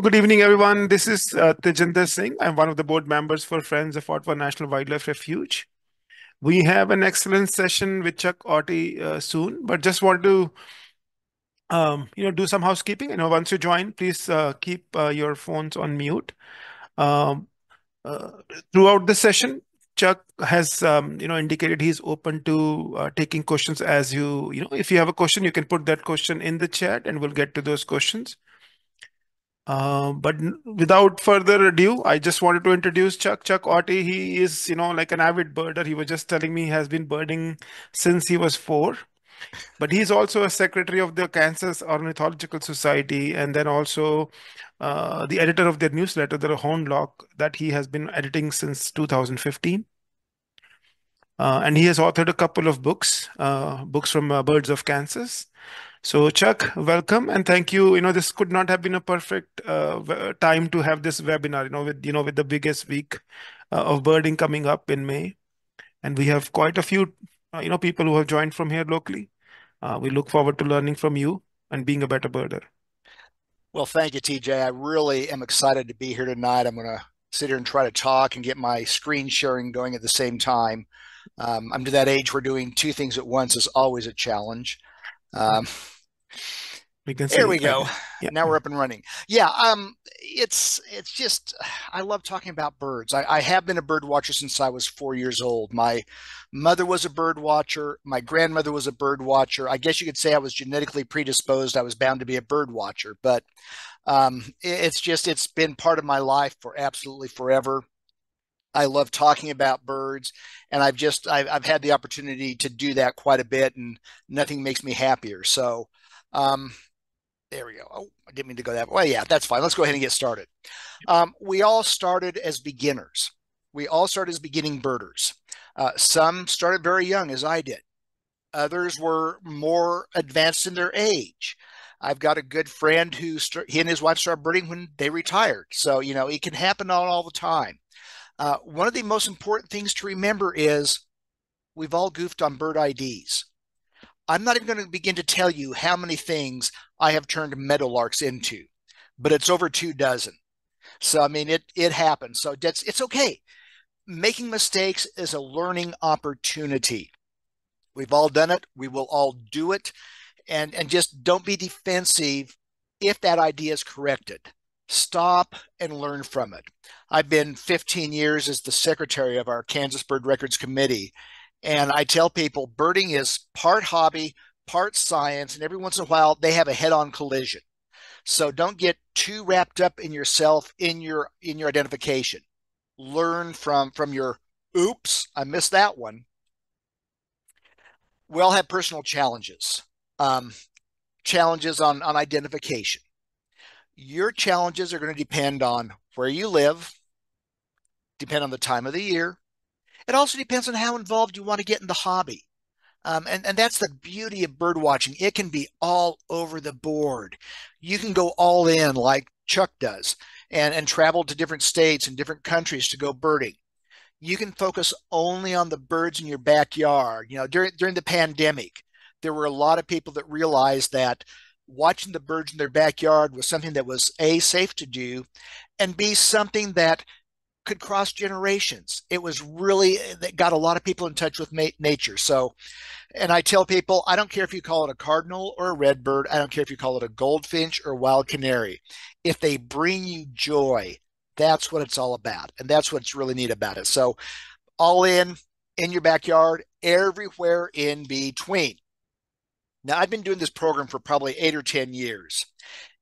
Good evening, everyone. This is uh, Tejinder Singh. I'm one of the board members for Friends of Ottawa National Wildlife Refuge. We have an excellent session with Chuck Otte uh, soon, but just want to, um, you know, do some housekeeping. You know, once you join, please uh, keep uh, your phones on mute. Um, uh, throughout the session, Chuck has, um, you know, indicated he's open to uh, taking questions as you, you know, if you have a question, you can put that question in the chat and we'll get to those questions. Uh, but without further ado, I just wanted to introduce Chuck. Chuck Otte. He is, you know, like an avid birder. He was just telling me he has been birding since he was four. But he's also a secretary of the Kansas Ornithological Society, and then also uh, the editor of their newsletter, the Horned Lark, that he has been editing since 2015. Uh, and he has authored a couple of books, uh, books from uh, Birds of Kansas. So, Chuck, welcome and thank you. You know, this could not have been a perfect uh, time to have this webinar. You know, with you know with the biggest week uh, of birding coming up in May, and we have quite a few uh, you know people who have joined from here locally. Uh, we look forward to learning from you and being a better birder. Well, thank you, TJ. I really am excited to be here tonight. I'm going to sit here and try to talk and get my screen sharing going at the same time. Um, I'm to that age where doing two things at once is always a challenge. Um, we can there we go. Yeah. Now we're up and running. Yeah, um, it's it's just I love talking about birds. I, I have been a bird watcher since I was four years old. My mother was a bird watcher. My grandmother was a bird watcher. I guess you could say I was genetically predisposed. I was bound to be a bird watcher, but um, it, it's just it's been part of my life for absolutely forever. I love talking about birds, and I've just I've, I've had the opportunity to do that quite a bit, and nothing makes me happier. So. Um, there we go. Oh, I didn't mean to go that way. Yeah, that's fine. Let's go ahead and get started. Um, we all started as beginners. We all started as beginning birders. Uh, some started very young, as I did. Others were more advanced in their age. I've got a good friend who start, he and his wife started birding when they retired. So you know it can happen all, all the time. Uh, one of the most important things to remember is we've all goofed on bird IDs. I'm not even going to begin to tell you how many things I have turned meadowlarks into, but it's over two dozen. So I mean, it it happens. So that's it's okay. Making mistakes is a learning opportunity. We've all done it. We will all do it, and and just don't be defensive if that idea is corrected. Stop and learn from it. I've been 15 years as the secretary of our Kansas Bird Records Committee, and I tell people birding is part hobby, part science, and every once in a while they have a head-on collision. So don't get too wrapped up in yourself in your in your identification. Learn from from your oops, I missed that one. We all have personal challenges. Um, challenges on, on identification. Your challenges are going to depend on where you live, depend on the time of the year, it also depends on how involved you want to get in the hobby. Um, and, and that's the beauty of bird watching. It can be all over the board. You can go all in like Chuck does and, and travel to different states and different countries to go birding. You can focus only on the birds in your backyard. You know, during, during the pandemic, there were a lot of people that realized that watching the birds in their backyard was something that was A, safe to do, and B, something that could cross generations. It was really eh, that got a lot of people in touch with nature. So, and I tell people, I don't care if you call it a cardinal or a redbird. I don't care if you call it a goldfinch or wild canary. If they bring you joy, that's what it's all about, and that's what's really neat about it. So, all in in your backyard, everywhere in between. Now, I've been doing this program for probably eight or 10 years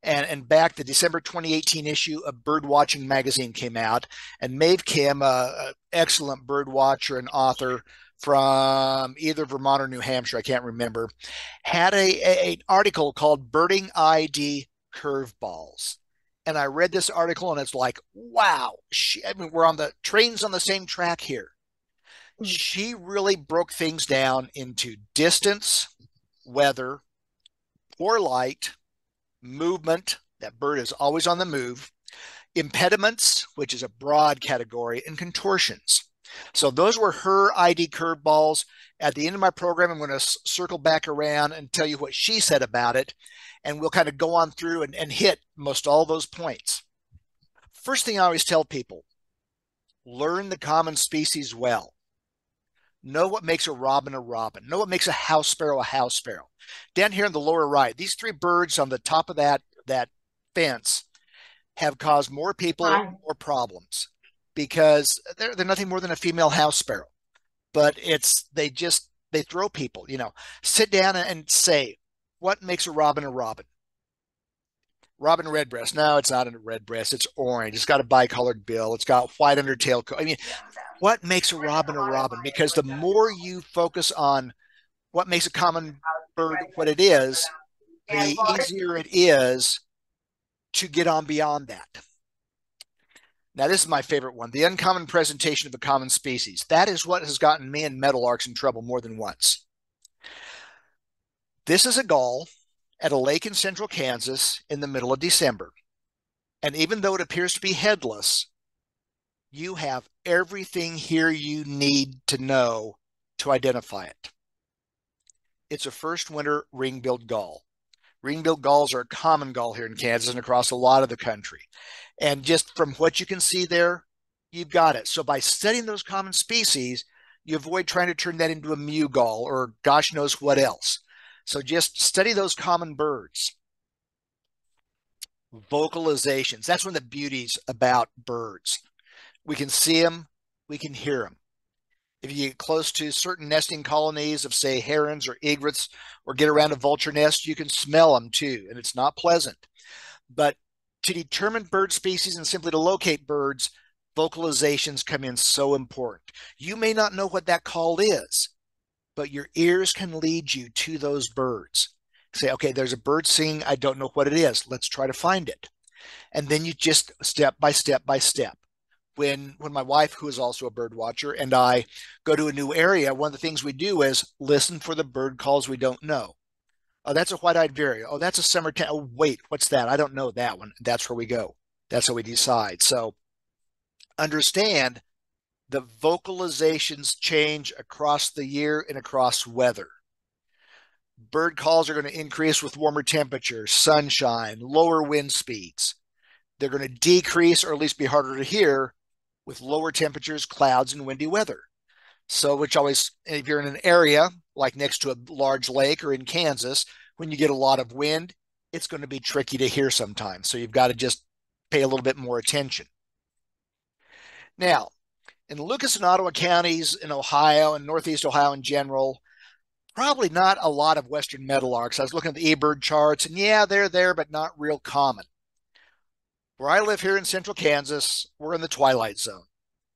and, and back the December 2018 issue of Bird Watching magazine came out, and Maeve Kim, an excellent bird watcher and author from either Vermont or New Hampshire, I can't remember, had a, a an article called "Birding ID Curveballs." And I read this article, and it's like, wow, she, I mean, we're on the trains on the same track here. Hmm. She really broke things down into distance, weather, poor light, movement, that bird is always on the move, impediments, which is a broad category, and contortions. So those were her ID curveballs. At the end of my program, I'm going to circle back around and tell you what she said about it. And we'll kind of go on through and, and hit most all those points. First thing I always tell people learn the common species well. Know what makes a robin a robin. Know what makes a house sparrow a house sparrow. Down here in the lower right, these three birds on the top of that, that fence have caused more people more problems because they're, they're nothing more than a female house sparrow. But it's, they just, they throw people, you know, sit down and say, what makes a robin a robin? Robin redbreast. No, it's not a redbreast. It's orange. It's got a bicolored bill. It's got white undertail. I mean, what makes a robin a robin? Because the more you focus on what makes a common bird what it is, the easier it is to get on beyond that. Now, this is my favorite one the uncommon presentation of a common species. That is what has gotten me and meadowlarks in trouble more than once. This is a gull at a lake in central Kansas in the middle of December. And even though it appears to be headless, you have everything here you need to know to identify it. It's a first winter ring-billed gull. Ring-billed gulls are a common gull here in Kansas and across a lot of the country. And just from what you can see there, you've got it. So by studying those common species, you avoid trying to turn that into a mew gull or gosh knows what else. So just study those common birds. Vocalizations. That's one of the beauties about birds. We can see them, we can hear them. If you get close to certain nesting colonies of, say, herons or egrets, or get around a vulture nest, you can smell them too, and it's not pleasant. But to determine bird species and simply to locate birds, vocalizations come in so important. You may not know what that call is, but your ears can lead you to those birds. Say, okay, there's a bird singing. I don't know what it is. Let's try to find it. And then you just step by step by step. When when my wife, who is also a bird watcher, and I go to a new area, one of the things we do is listen for the bird calls we don't know. Oh, that's a white-eyed vireo. Oh, that's a summer. oh, wait, what's that? I don't know that one. That's where we go. That's how we decide. So understand the vocalizations change across the year and across weather. Bird calls are going to increase with warmer temperatures, sunshine, lower wind speeds. They're going to decrease or at least be harder to hear with lower temperatures, clouds, and windy weather. So, which always, if you're in an area like next to a large lake or in Kansas, when you get a lot of wind, it's going to be tricky to hear sometimes. So, you've got to just pay a little bit more attention. Now, in Lucas and Ottawa counties in Ohio and Northeast Ohio in general, probably not a lot of Western meadowlarks. I was looking at the eBird charts, and yeah, they're there, but not real common. Where I live here in central Kansas, we're in the twilight zone.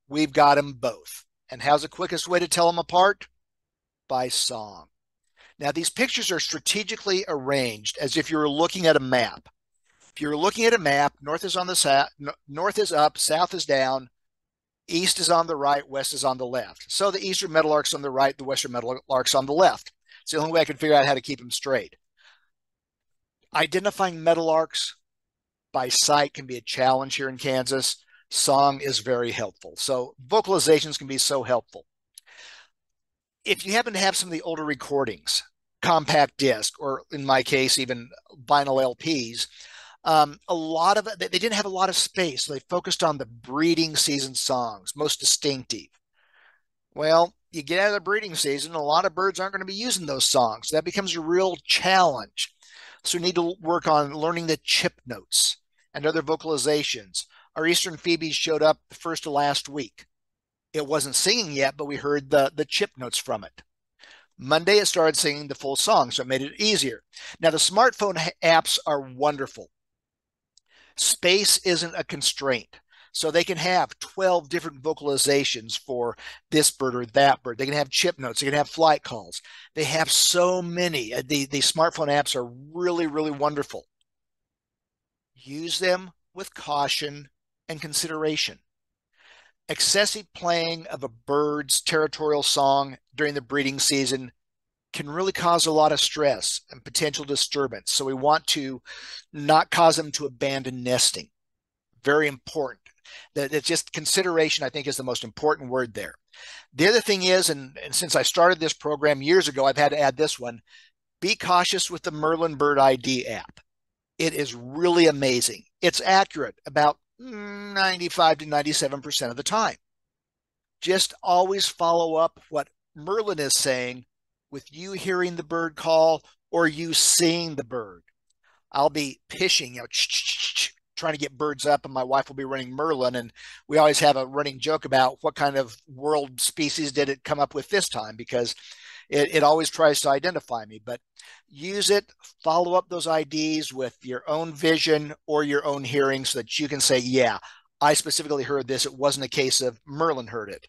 We've got them both. And how's the quickest way to tell them apart? By song. Now, these pictures are strategically arranged as if you were looking at a map. If you're looking at a map, north is on the south, north is up, south is down, East is on the right, west is on the left. So the eastern meadowlark's on the right, the western meadowlark's on the left. It's the only way I can figure out how to keep them straight. Identifying meadowlarks by sight can be a challenge here in Kansas. Song is very helpful. So vocalizations can be so helpful. If you happen to have some of the older recordings, compact disc, or in my case, even vinyl LPs, um, a lot of they didn't have a lot of space. So they focused on the breeding season songs, most distinctive. Well, you get out of the breeding season, a lot of birds aren't going to be using those songs. That becomes a real challenge. So we need to work on learning the chip notes and other vocalizations. Our Eastern Phoebes showed up the first of last week. It wasn't singing yet, but we heard the, the chip notes from it. Monday, it started singing the full song, so it made it easier. Now, the smartphone apps are wonderful space isn't a constraint. So they can have 12 different vocalizations for this bird or that bird. They can have chip notes. They can have flight calls. They have so many. Uh, the, the smartphone apps are really, really wonderful. Use them with caution and consideration. Excessive playing of a bird's territorial song during the breeding season can really cause a lot of stress and potential disturbance. So we want to not cause them to abandon nesting. Very important. That it's just consideration, I think, is the most important word there. The other thing is, and, and since I started this program years ago, I've had to add this one be cautious with the Merlin Bird ID app. It is really amazing. It's accurate about 95 to 97% of the time. Just always follow up what Merlin is saying with you hearing the bird call or you seeing the bird. I'll be pishing, you know, trying to get birds up, and my wife will be running Merlin. And we always have a running joke about what kind of world species did it come up with this time because it, it always tries to identify me. But use it, follow up those IDs with your own vision or your own hearing so that you can say, yeah, I specifically heard this. It wasn't a case of Merlin heard it.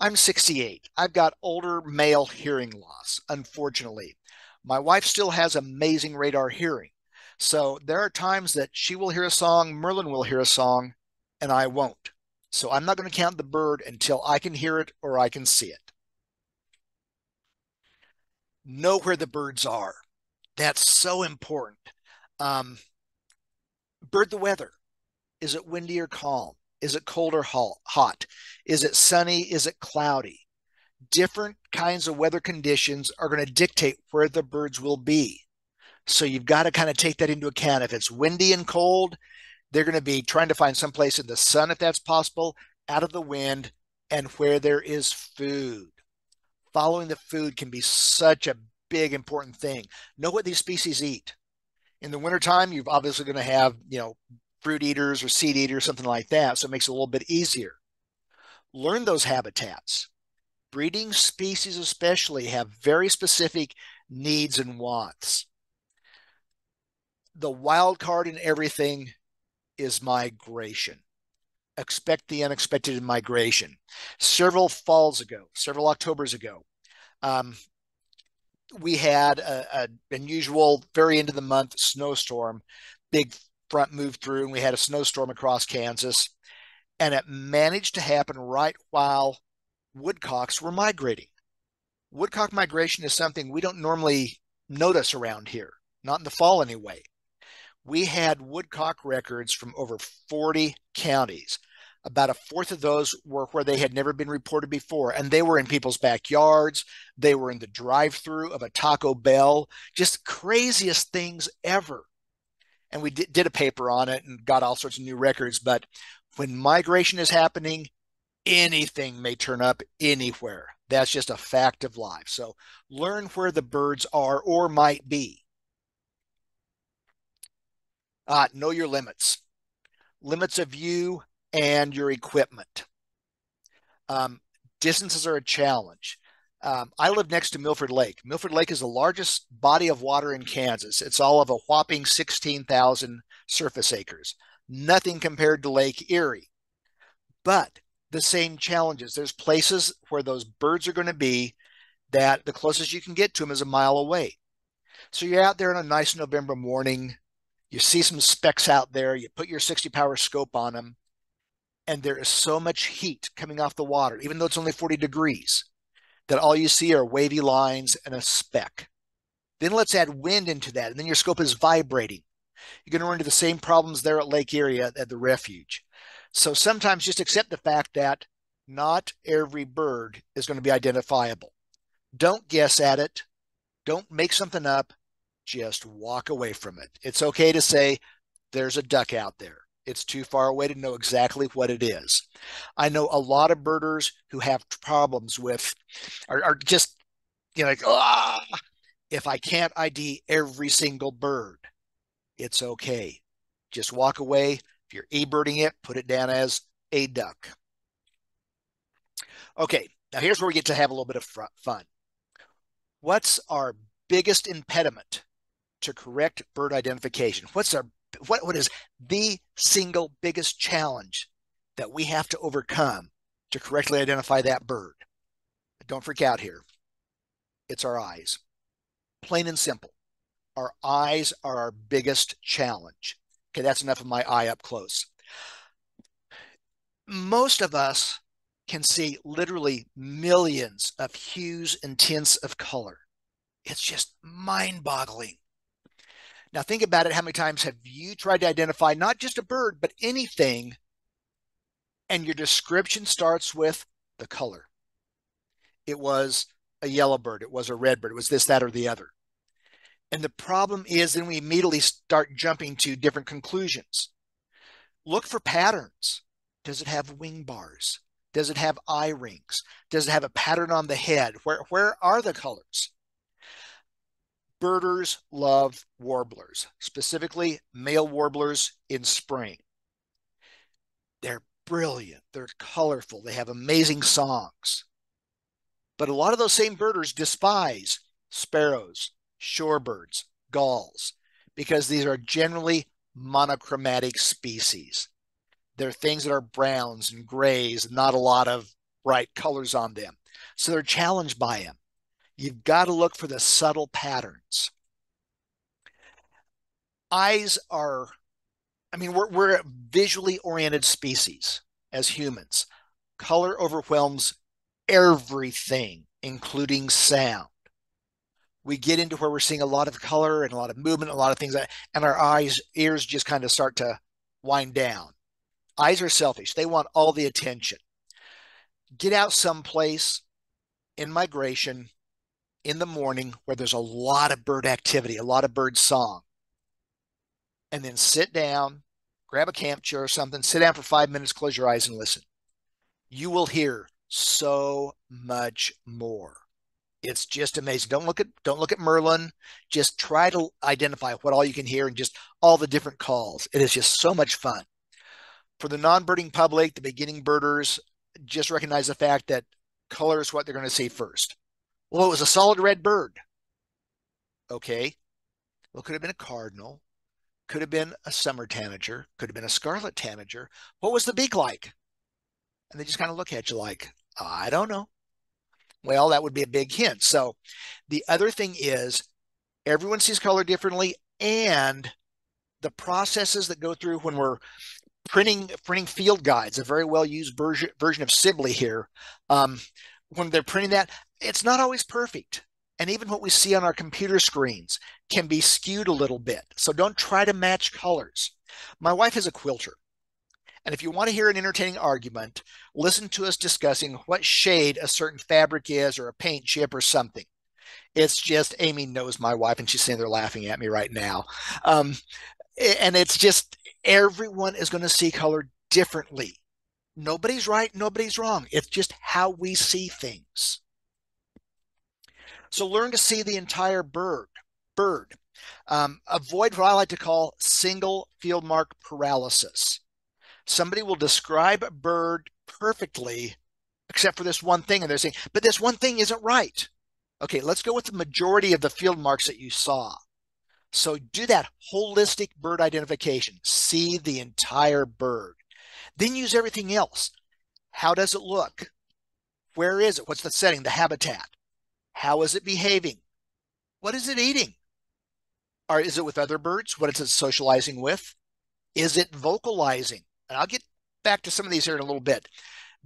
I'm 68. I've got older male hearing loss, unfortunately. My wife still has amazing radar hearing. So there are times that she will hear a song, Merlin will hear a song, and I won't. So I'm not going to count the bird until I can hear it or I can see it. Know where the birds are. That's so important. Um, bird the weather. Is it windy or calm? Is it cold or hot? Is it sunny? Is it cloudy? Different kinds of weather conditions are going to dictate where the birds will be. So you've got to kind of take that into account. If it's windy and cold, they're going to be trying to find someplace in the sun if that's possible, out of the wind, and where there is food. Following the food can be such a big important thing. Know what these species eat. In the wintertime, you're obviously going to have, you know, fruit eaters or seed eaters, or something like that. So it makes it a little bit easier. Learn those habitats. Breeding species, especially, have very specific needs and wants the wild card in everything is migration. Expect the unexpected in migration. Several falls ago, several Octobers ago, um, we had an unusual, very end of the month snowstorm. Big front moved through, and we had a snowstorm across Kansas. And it managed to happen right while woodcocks were migrating. Woodcock migration is something we don't normally notice around here, not in the fall anyway we had woodcock records from over 40 counties. About a fourth of those were where they had never been reported before, and they were in people's backyards. They were in the drive through of a Taco Bell, just craziest things ever. And we did, did a paper on it and got all sorts of new records. But when migration is happening, anything may turn up anywhere. That's just a fact of life. So learn where the birds are or might be. Uh, know your limits, limits of you and your equipment. Um, distances are a challenge. Um, I live next to Milford Lake. Milford Lake is the largest body of water in Kansas. It's all of a whopping 16,000 surface acres, nothing compared to Lake Erie. But the same challenges. There's places where those birds are going to be that the closest you can get to them is a mile away. So you're out there on a nice November morning, you see some specks out there, you put your 60 power scope on them, and there is so much heat coming off the water, even though it's only 40 degrees, that all you see are wavy lines and a speck. Then let's add wind into that, and then your scope is vibrating. You're going to run into the same problems there at Lake Erie at the refuge. So sometimes just accept the fact that not every bird is going to be identifiable. Don't guess at it. Don't make something up just walk away from it. It's okay to say, there's a duck out there. It's too far away to know exactly what it is. I know a lot of birders who have problems with, are, are just, you know, like, ah, if I can't ID every single bird, it's okay. Just walk away. If you're e-birding it, put it down as a duck. Okay, now here's where we get to have a little bit of fun. What's our biggest impediment to correct bird identification? What's our what what is the single biggest challenge that we have to overcome to correctly identify that bird? Don't freak out here. It's our eyes. Plain and simple. Our eyes are our biggest challenge. Okay, that's enough of my eye up close. Most of us can see literally millions of hues and tints of color. It's just mind boggling. Now, think about it. How many times have you tried to identify not just a bird, but anything, and your description starts with the color? It was a yellow bird, it was a red bird, it was this, that, or the other. And the problem is then we immediately start jumping to different conclusions. Look for patterns. Does it have wing bars? Does it have eye rings? Does it have a pattern on the head? Where, where are the colors? Birders love warblers, specifically male warblers in spring. They're brilliant, they're colorful, they have amazing songs. But a lot of those same birders despise sparrows, shorebirds, gulls, because these are generally monochromatic species. They're things that are browns and grays, and not a lot of bright colors on them. So they're challenged by them. You've got to look for the subtle patterns. Eyes are, I mean, we're, we're a visually oriented species as humans. Color overwhelms everything, including sound. We get into where we're seeing a lot of color and a lot of movement, a lot of things, and our eyes, ears just kind of start to wind down. Eyes are selfish, they want all the attention. Get out someplace in migration in the morning where there's a lot of bird activity, a lot of bird song, and then sit down, grab a camp chair or something, sit down for five minutes, close your eyes, and listen. You will hear so much more. It's just amazing. Don't look at don't look at Merlin. Just try to identify what all you can hear and just all the different calls. It is just so much fun. For the non-birding public, the beginning birders, just recognize the fact that color is what they're going to see first. Well, it was a solid red bird. Okay. Well, could have been a cardinal, could have been a summer tanager, could have been a scarlet tanager. What was the beak like? And they just kind of look at you like, I don't know. Well, that would be a big hint. So the other thing is everyone sees color differently and the processes that go through when we're printing printing field guides, a very well used version version of Sibley here. Um, when they're printing that, it's not always perfect. And even what we see on our computer screens can be skewed a little bit. So don't try to match colors. My wife is a quilter. And if you want to hear an entertaining argument, listen to us discussing what shade a certain fabric is or a paint chip or something. It's just Amy knows my wife, and she's sitting there laughing at me right now. Um, and it's just everyone is going to see color differently. Nobody's right, nobody's wrong. It's just how we see things. So learn to see the entire bird. Bird. Um, avoid what I like to call single field mark paralysis. Somebody will describe a bird perfectly, except for this one thing, and they're saying, but this one thing isn't right. Okay, let's go with the majority of the field marks that you saw. So do that holistic bird identification. See the entire bird. Then use everything else. How does it look? Where is it? What's the setting, the habitat? How is it behaving? What is it eating? Or is it with other birds? What is it socializing with? Is it vocalizing? And I'll get back to some of these here in a little bit.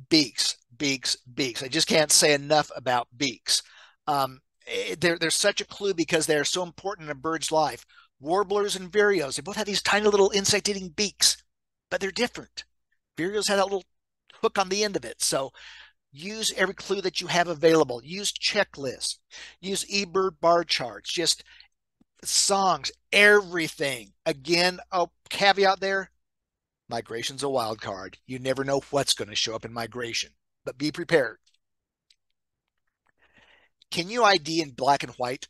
Beaks, beaks, beaks. I just can't say enough about beaks. Um, eh, they're, they're such a clue because they're so important in a bird's life. Warblers and vireos, they both have these tiny little insect eating beaks, but they're different. Vireos have that little hook on the end of it. So use every clue that you have available. Use checklists. Use eBird bar charts. Just songs, everything. Again, a caveat there. Migration's a wild card. You never know what's going to show up in migration, but be prepared. Can you ID in black and white?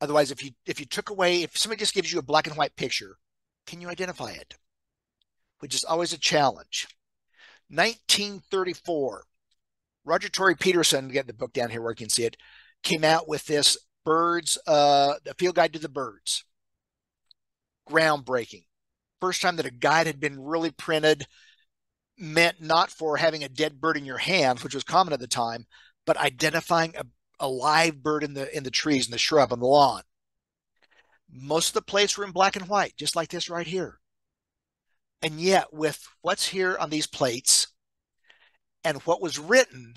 Otherwise, if you if you took away, if somebody just gives you a black and white picture, can you identify it? Which is always a challenge. 1934, Roger Tory Peterson, get the book down here where you can see it, came out with this birds, uh, the field guide to the birds. Groundbreaking. First time that a guide had been really printed, meant not for having a dead bird in your hands, which was common at the time, but identifying a, a live bird in the in the trees, in the shrub, on the lawn. Most of the plates were in black and white, just like this right here. And yet, with what's here on these plates, and what was written,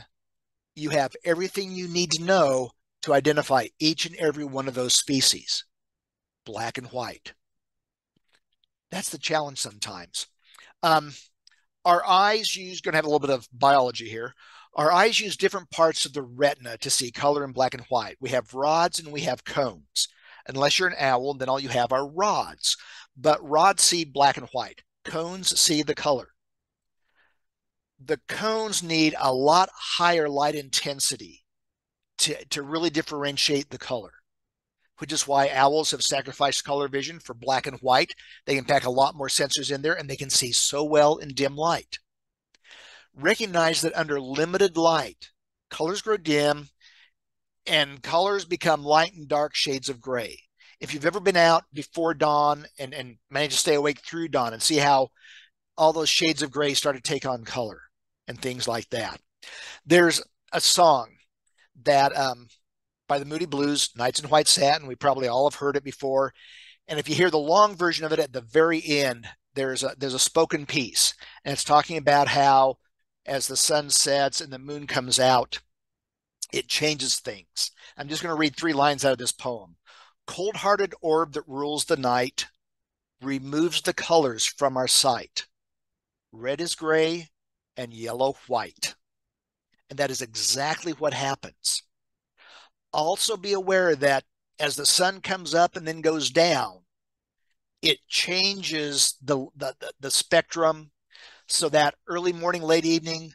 you have everything you need to know to identify each and every one of those species, black and white. That's the challenge sometimes. Um, our eyes use, going to have a little bit of biology here. Our eyes use different parts of the retina to see color in black and white. We have rods and we have cones. Unless you're an owl, then all you have are rods. But rods see black and white. Cones see the color. The cones need a lot higher light intensity to, to really differentiate the color, which is why owls have sacrificed color vision for black and white. They can pack a lot more sensors in there and they can see so well in dim light. Recognize that under limited light, colors grow dim and colors become light and dark shades of gray. If you've ever been out before dawn and, and managed to stay awake through dawn and see how all those shades of gray start to take on color and things like that. There's a song that um, by the Moody Blues, Nights in White Satin. We probably all have heard it before. And if you hear the long version of it at the very end, there's a there's a spoken piece, and it's talking about how as the sun sets and the moon comes out, it changes things. I'm just going to read three lines out of this poem. Cold hearted orb that rules the night removes the colors from our sight. Red is gray and yellow white. And that is exactly what happens. Also, be aware that as the sun comes up and then goes down, it changes the, the, the spectrum so that early morning, late evening,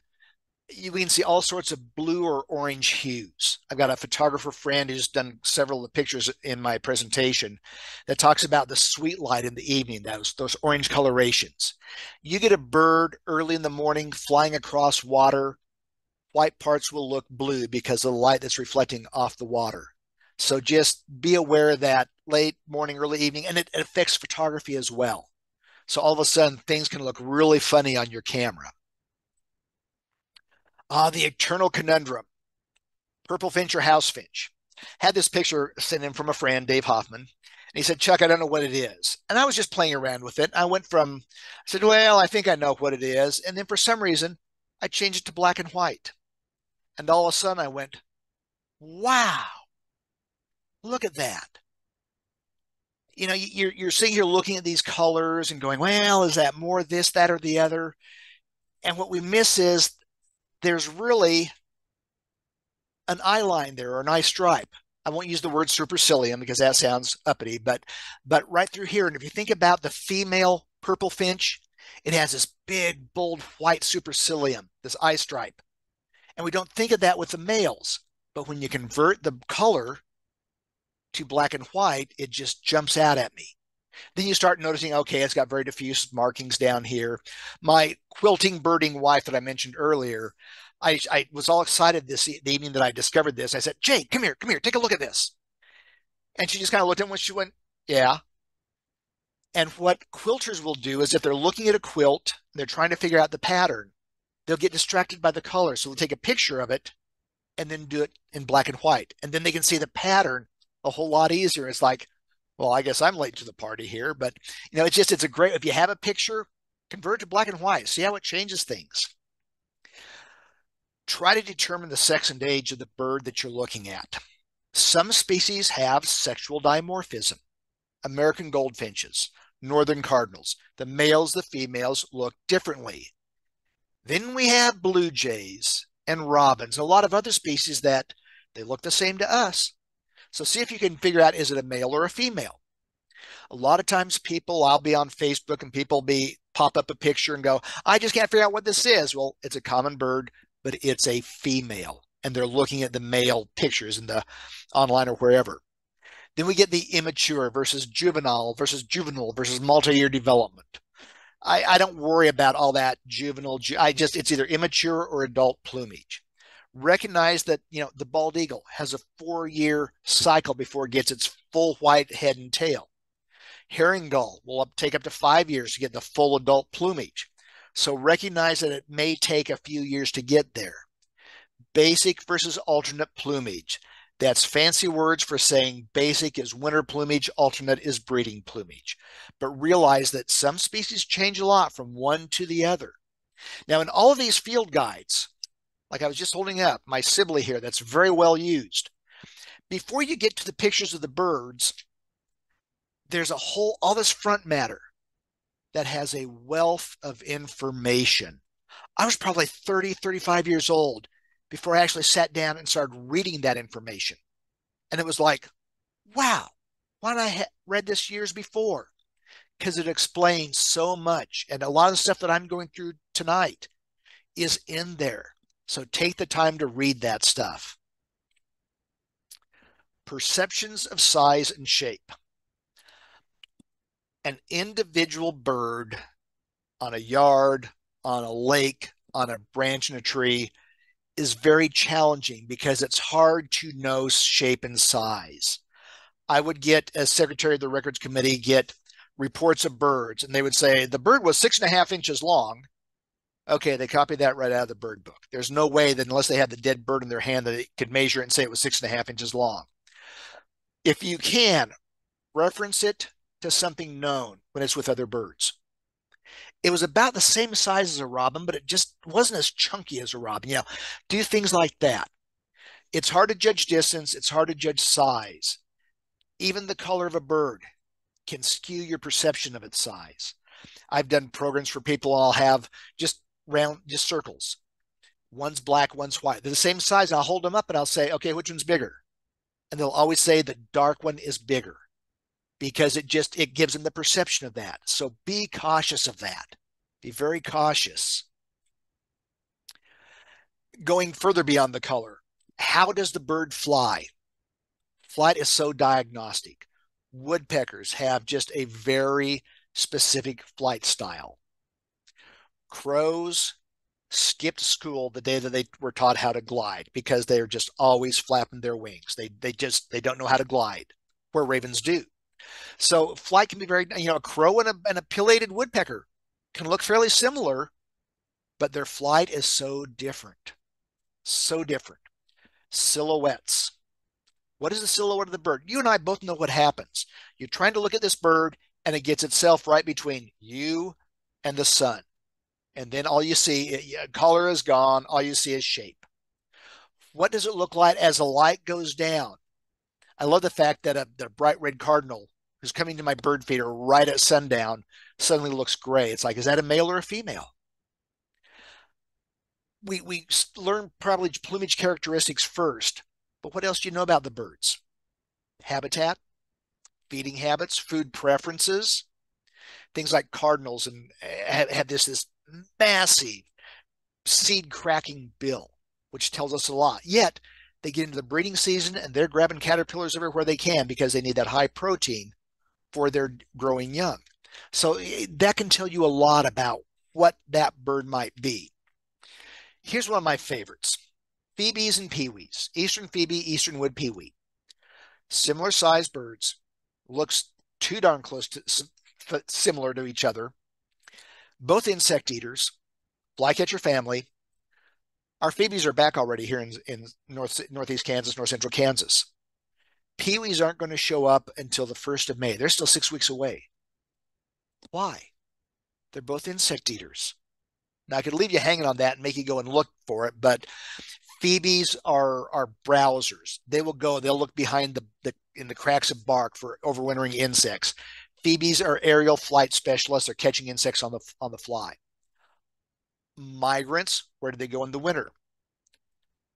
you can see all sorts of blue or orange hues. I've got a photographer friend who's done several of the pictures in my presentation that talks about the sweet light in the evening, those, those orange colorations. You get a bird early in the morning flying across water, white parts will look blue because of the light that's reflecting off the water. So just be aware of that late morning, early evening, and it, it affects photography as well. So all of a sudden, things can look really funny on your camera. Ah, the eternal conundrum. Purple finch or house finch. Had this picture sent in from a friend, Dave Hoffman. And he said, Chuck, I don't know what it is. And I was just playing around with it. I went from, I said, well, I think I know what it is. And then for some reason, I changed it to black and white. And all of a sudden I went, wow, look at that. You know, you're, you're sitting here looking at these colors and going, well, is that more this, that, or the other? And what we miss is there's really an eye line there or an eye stripe. I won't use the word supercilium because that sounds uppity, but but right through here, and if you think about the female purple finch, it has this big, bold white supercilium, this eye stripe. And we don't think of that with the males, but when you convert the color to black and white, it just jumps out at me. Then you start noticing, okay, it's got very diffuse markings down here. My quilting birding wife that I mentioned earlier, I, I was all excited this the evening that I discovered this. I said, Jay, come here, come here, take a look at this. And she just kind of looked at me she went, yeah. And what quilters will do is if they're looking at a quilt, they're trying to figure out the pattern, they'll get distracted by the color. So they'll take a picture of it and then do it in black and white. And then they can see the pattern a whole lot easier. It's like, well, I guess I'm late to the party here, but you know, it's just it's a great if you have a picture, convert to black and white, see how it changes things. Try to determine the sex and age of the bird that you're looking at. Some species have sexual dimorphism. American goldfinches, northern cardinals, the males, the females look differently. Then we have blue jays and robins, a lot of other species that they look the same to us, so see if you can figure out is it a male or a female. A lot of times people, I'll be on Facebook and people be pop up a picture and go, I just can't figure out what this is. Well, it's a common bird, but it's a female. And they're looking at the male pictures in the online or wherever. Then we get the immature versus juvenile versus juvenile versus multi-year development. I, I don't worry about all that juvenile. I just, it's either immature or adult plumage recognize that you know the bald eagle has a four year cycle before it gets its full white head and tail. Herring gull will take up to five years to get the full adult plumage. So recognize that it may take a few years to get there. Basic versus alternate plumage. That's fancy words for saying basic is winter plumage alternate is breeding plumage. But realize that some species change a lot from one to the other. Now in all of these field guides like I was just holding up my Sibley here that's very well used. Before you get to the pictures of the birds, there's a whole, all this front matter that has a wealth of information. I was probably 30, 35 years old before I actually sat down and started reading that information. And it was like, wow, why did I ha- read this years before? because it explains so much. And a lot of the stuff that I'm going through tonight is in there. So take the time to read that stuff. Perceptions of size and shape. An individual bird on a yard, on a lake, on a branch in a tree is very challenging because it's hard to know shape and size. I would get, as secretary of the records committee, get reports of birds, and they would say the bird was six and a half inches long. Okay, they copied that right out of the bird book. There's no way that unless they had the dead bird in their hand that they could measure it and say it was six and a half inches long. If you can, reference it to something known when it's with other birds. It was about the same size as a robin, but it just wasn't as chunky as a robin. You know, do things like that. It's hard to judge distance. It's hard to judge size. Even the color of a bird can skew your perception of its size. I've done programs for people. I'll have just round, just circles. One's black, one's white. They're the same size. I'll hold them up and I'll say, okay, which one's bigger? And they'll always say the dark one is bigger because it just it gives them the perception of that. So be cautious of that. Be very cautious. Going further beyond the color, how does the bird fly? Flight is so diagnostic. Woodpeckers have just a very specific flight style. Crows skipped school the day that they were taught how to glide because they are just always flapping their wings. They they just they don't know how to glide, where ravens do. So flight can be very you know a crow and a, and a pileated woodpecker can look fairly similar, but their flight is so different, so different. Silhouettes. What is the silhouette of the bird? You and I both know what happens. You're trying to look at this bird and it gets itself right between you and the sun. And then all you see, color is gone. All you see is shape. What does it look like as the light goes down? I love the fact that a, the bright red cardinal who's coming to my bird feeder right at sundown suddenly looks gray. It's like, is that a male or a female? We, we learn probably plumage characteristics first, but what else do you know about the birds? Habitat, feeding habits, food preferences, things like cardinals and eh, have, have this this massive seed cracking bill, which tells us a lot. Yet they get into the breeding season and they're grabbing caterpillars everywhere they can because they need that high protein for their growing young. So eh, that can tell you a lot about what that bird might be. Here's one of my favorites. Phoebes and peewees, eastern phoebe, eastern wood peewee. Similar sized birds, looks too darn close to similar to each other. Both insect eaters, flycatcher family. Our phoebes are back already here in, in north northeast Kansas, north central Kansas. Peewees aren't going to show up until the first of May. They're still six weeks away. Why? They're both insect eaters. Now I could leave you hanging on that and make you go and look for it, but Phoebes are are browsers. They will go. They'll look behind the, the in the cracks of bark for overwintering insects. Phoebes are aerial flight specialists. They're catching insects on the on the fly. Migrants, where do they go in the winter?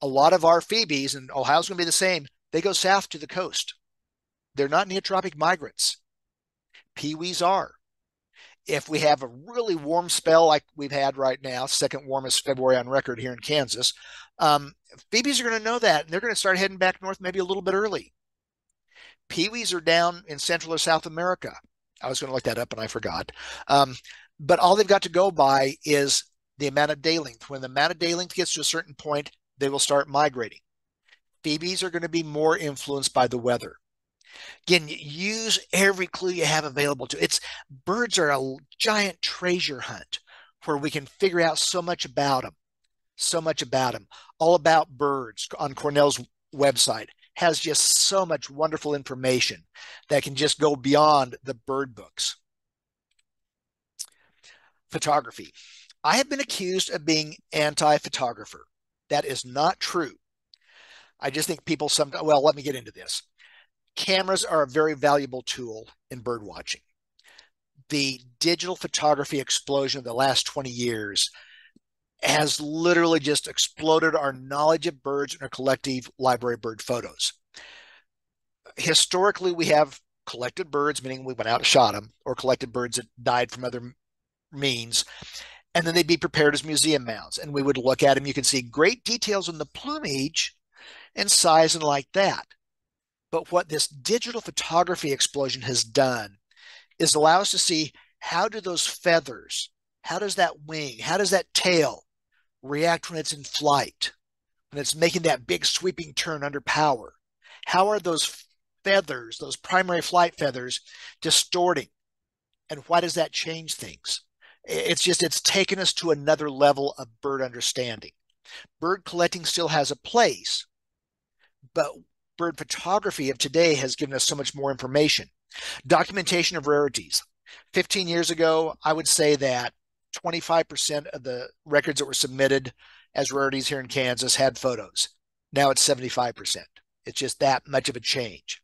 A lot of our Phoebes, and Ohio's going to be the same. They go south to the coast. They're not neotropic migrants. Peewees are if we have a really warm spell like we've had right now, second warmest February on record here in Kansas, um, Phoebes are going to know that and they're going to start heading back north maybe a little bit early. Peewees are down in Central or South America. I was going to look that up and I forgot. Um, but all they've got to go by is the amount of day length. When the amount of day length gets to a certain point, they will start migrating. Phoebes are going to be more influenced by the weather. Again, use every clue you have available to. It's birds are a giant treasure hunt where we can figure out so much about them, so much about them. All about birds on Cornell's website has just so much wonderful information that can just go beyond the bird books. Photography. I have been accused of being anti-photographer. That is not true. I just think people sometimes, well, let me get into this cameras are a very valuable tool in bird watching. The digital photography explosion of the last 20 years has literally just exploded our knowledge of birds and our collective library bird photos. Historically, we have collected birds, meaning we went out and shot them, or collected birds that died from other means. And then they'd be prepared as museum mounts. And we would look at them. You can see great details in the plumage and size and like that. But what this digital photography explosion has done is allow us to see how do those feathers, how does that wing, how does that tail react when it's in flight, when it's making that big sweeping turn under power? How are those feathers, those primary flight feathers, distorting? And why does that change things? It's just, it's taken us to another level of bird understanding. Bird collecting still has a place, but bird photography of today has given us so much more information. Documentation of rarities. 15 years ago, I would say that 25% of the records that were submitted as rarities here in Kansas had photos. Now it's 75%. It's just that much of a change.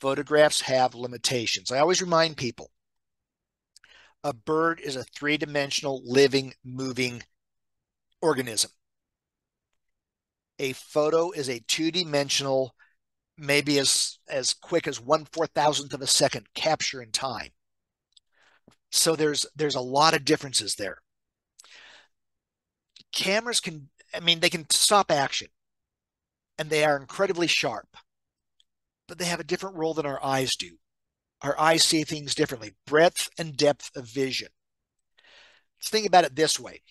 Photographs have limitations. I always remind people a bird is a three dimensional, living, moving organism. A photo is a two dimensional, maybe as, as quick as one four thousandth of a second capture in time. So there's there's a lot of differences there. Cameras can, I mean, they can stop action and they are incredibly sharp, but they have a different role than our eyes do. Our eyes see things differently, breadth and depth of vision. Let's think about it this way.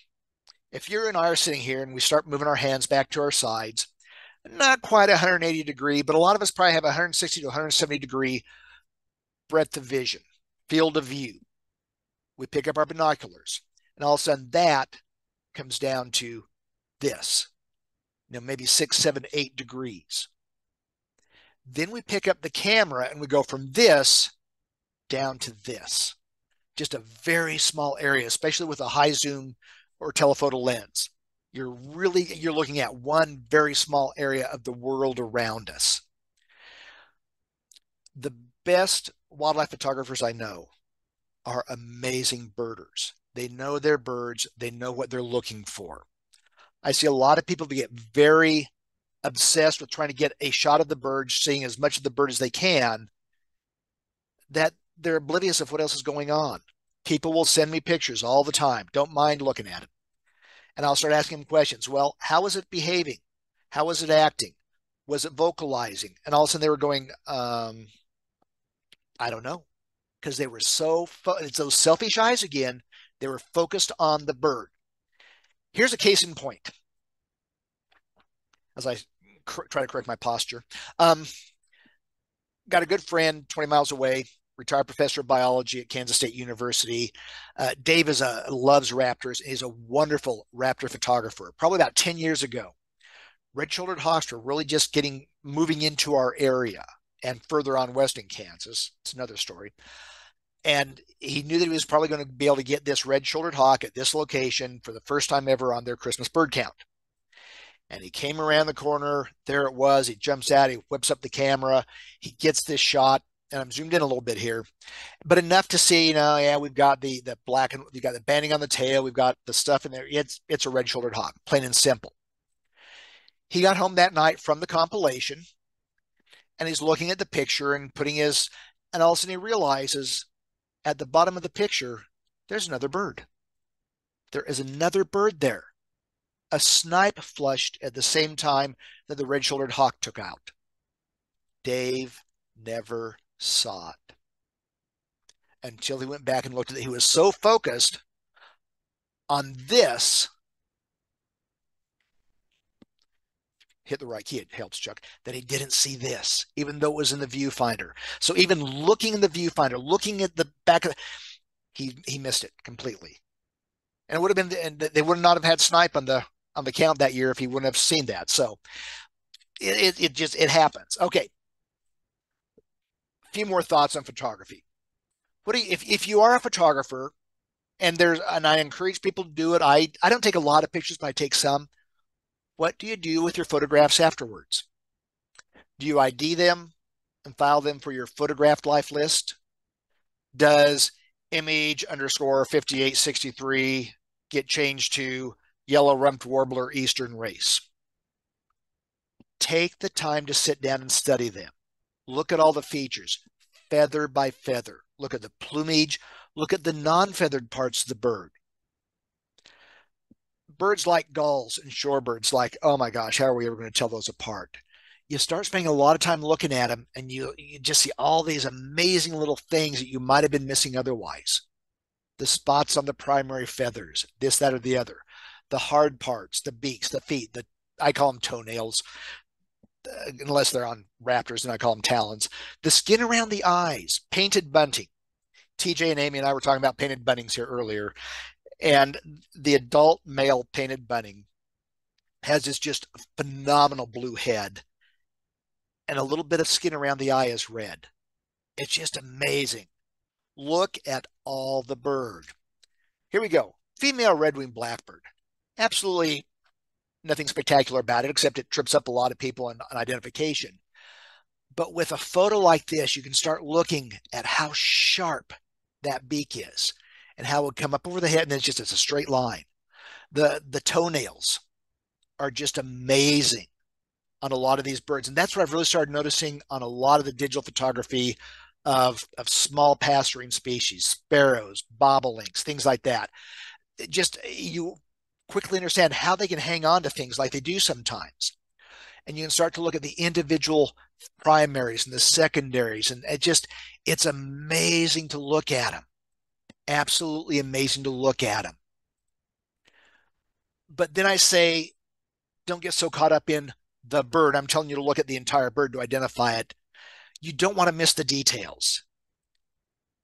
If you're and I are sitting here and we start moving our hands back to our sides, not quite 180 degree, but a lot of us probably have 160 to 170 degree breadth of vision, field of view. We pick up our binoculars, and all of a sudden that comes down to this you know, maybe six, seven, eight degrees. Then we pick up the camera and we go from this down to this. Just a very small area, especially with a high zoom or telephoto lens. You're really you're looking at one very small area of the world around us. The best wildlife photographers I know are amazing birders. They know their birds, they know what they're looking for. I see a lot of people get very obsessed with trying to get a shot of the bird, seeing as much of the bird as they can, that they're oblivious of what else is going on. People will send me pictures all the time. Don't mind looking at it. And I'll start asking them questions. Well, how is it behaving? How is it acting? Was it vocalizing? And all of a sudden they were going, um, I don't know. Because they were so, it's those selfish eyes again. They were focused on the bird. Here's a case in point. As I try to correct my posture, um, got a good friend 20 miles away, retired professor of biology at Kansas State University. Uh, Dave is a loves raptors. He's a wonderful raptor photographer. Probably about 10 years ago, red-shouldered hawks were really just getting moving into our area and further on west in Kansas. It's another story and he knew that he was probably going to be able to get this red-shouldered hawk at this location for the first time ever on their Christmas bird count. And he came around the corner. There it was. He jumps out. He whips up the camera. He gets this shot. And I'm zoomed in a little bit here, but enough to see, you know, yeah, we've got the the black and we got the banding on the tail. We've got the stuff in there. It's it's a red-shouldered hawk, plain and simple. He got home that night from the compilation, and he's looking at the picture and putting his, and all of a sudden he realizes at the bottom of the picture, there's another bird. There is another bird there. A snipe flushed at the same time that the red shouldered hawk took out. Dave never saw it until he went back and looked at it. He was so focused on this hit the right key, it helps Chuck, that he didn't see this, even though it was in the viewfinder. So even looking in the viewfinder, looking at the back of he he missed it completely. And it would have been and they would not have had snipe on the on the count that year if he wouldn't have seen that. So it, it, it just it happens. Okay. A few more thoughts on photography. What do you, if if you are a photographer and there's and I encourage people to do it. I I don't take a lot of pictures, but I take some. What do you do with your photographs afterwards? Do you ID them and file them for your photographed life list? Does image underscore 5863 get changed to yellow rumped warbler eastern race? Take the time to sit down and study them. Look at all the features. feather by feather. Look at the plumage. Look at the non-feathered parts of the bird. Birds like gulls and shorebirds, like, oh my gosh, how are we ever going to tell those apart? You start spending a lot of time looking at them and you, you just see all these amazing little things that you might have been missing otherwise. The spots on the primary feathers, this, that, or the other, the hard parts, the beaks, the feet, the I call them toenails, uh, unless they're on raptors, and I call them talons. The skin around the eyes, painted bunting. TJ and Amy and I were talking about painted buntings here earlier, and the adult male painted bunting has this just phenomenal blue head, and a little bit of skin around the eye is red. It's just amazing. Look at all the bird. Here we go. Female red-winged blackbird. Absolutely nothing spectacular about it, except it trips up a lot of people on, on identification. But with a photo like this, you can start looking at how sharp that beak is and how it would come up over the head and then it's just it's a straight line. The the toenails are just amazing on a lot of these birds. And that's what I've really started noticing on a lot of the digital photography of, of small passerine species, sparrows, bobolinks, things like that. Just you quickly understand how they can hang on to things like they do sometimes. And you can start to look at the individual primaries and the secondaries. And it just, it's amazing to look at them. Absolutely amazing to look at them. But then I say, don't get so caught up in the bird. I'm telling you to look at the entire bird to identify it. You don't want to miss the details.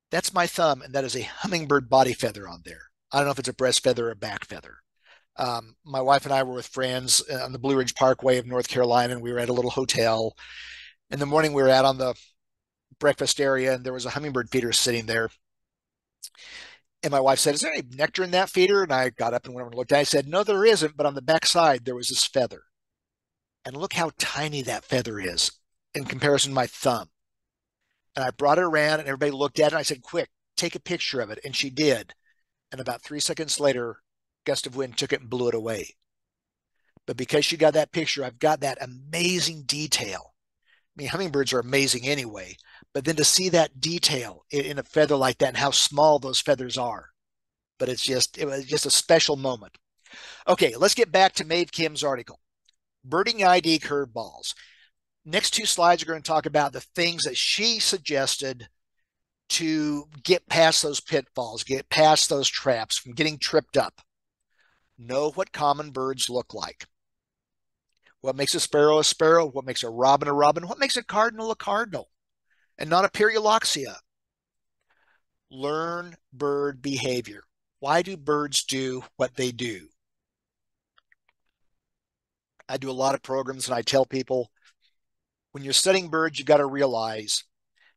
That's my thumb, and that is a hummingbird body feather on there. I don't know if it's a breast feather or a back feather. Um, my wife and I were with friends on the Blue Ridge Parkway of North Carolina, and we were at a little hotel. In the morning, we were out on the breakfast area, and there was a hummingbird feeder sitting there. And my wife said, "Is there any nectar in that feeder?" And I got up and went over and looked. I said, "No, there isn't." But on the back side, there was this feather, and look how tiny that feather is in comparison to my thumb. And I brought it around, and everybody looked at it. And I said, "Quick, take a picture of it," and she did. And about three seconds later, gust of wind took it and blew it away. But because she got that picture, I've got that amazing detail. I mean, hummingbirds are amazing anyway, but then to see that detail in a feather like that and how small those feathers are, but it's just it was just a special moment. Okay, let's get back to Maeve Kim's article, Birding ID Curveballs. Next two slides are going to talk about the things that she suggested to get past those pitfalls, get past those traps from getting tripped up know what common birds look like. What makes a sparrow a sparrow? What makes a robin a robin? What makes a cardinal a cardinal and not a Pyrrhuloxia? Learn bird behavior. Why do birds do what they do? I do a lot of programs and I tell people when you're studying birds, you've got to realize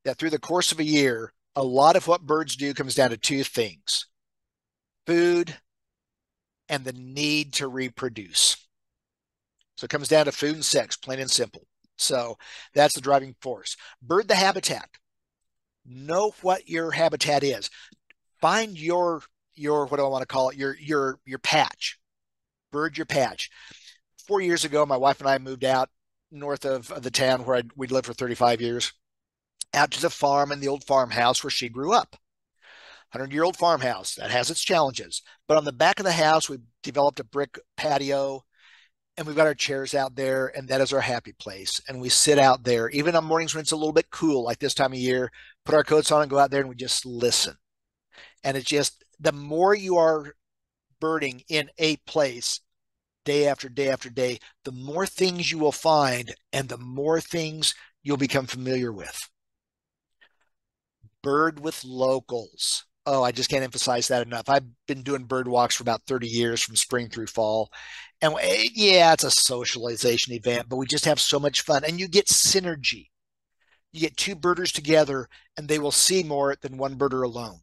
that through the course of a year, a lot of what birds do comes down to two things food and the need to reproduce. So it comes down to food and sex, plain and simple. So that's the driving force. Bird the habitat. Know what your habitat is. Find your your what do I want to call it? Your your your patch. Bird your patch. Four years ago, my wife and I moved out north of, of the town where I'd, we'd lived for 35 years, out to the farm and the old farmhouse where she grew up. 100 year old farmhouse that has its challenges. But on the back of the house, we've developed a brick patio and we've got our chairs out there, and that is our happy place. And we sit out there, even on mornings when it's a little bit cool, like this time of year, put our coats on and go out there and we just listen. And it's just the more you are birding in a place day after day after day, the more things you will find and the more things you'll become familiar with. Bird with locals oh, I just can't emphasize that enough. I've been doing bird walks for about 30 years from spring through fall. And eh, yeah, it's a socialization event, but we just have so much fun and you get synergy. You get two birders together and they will see more than one birder alone.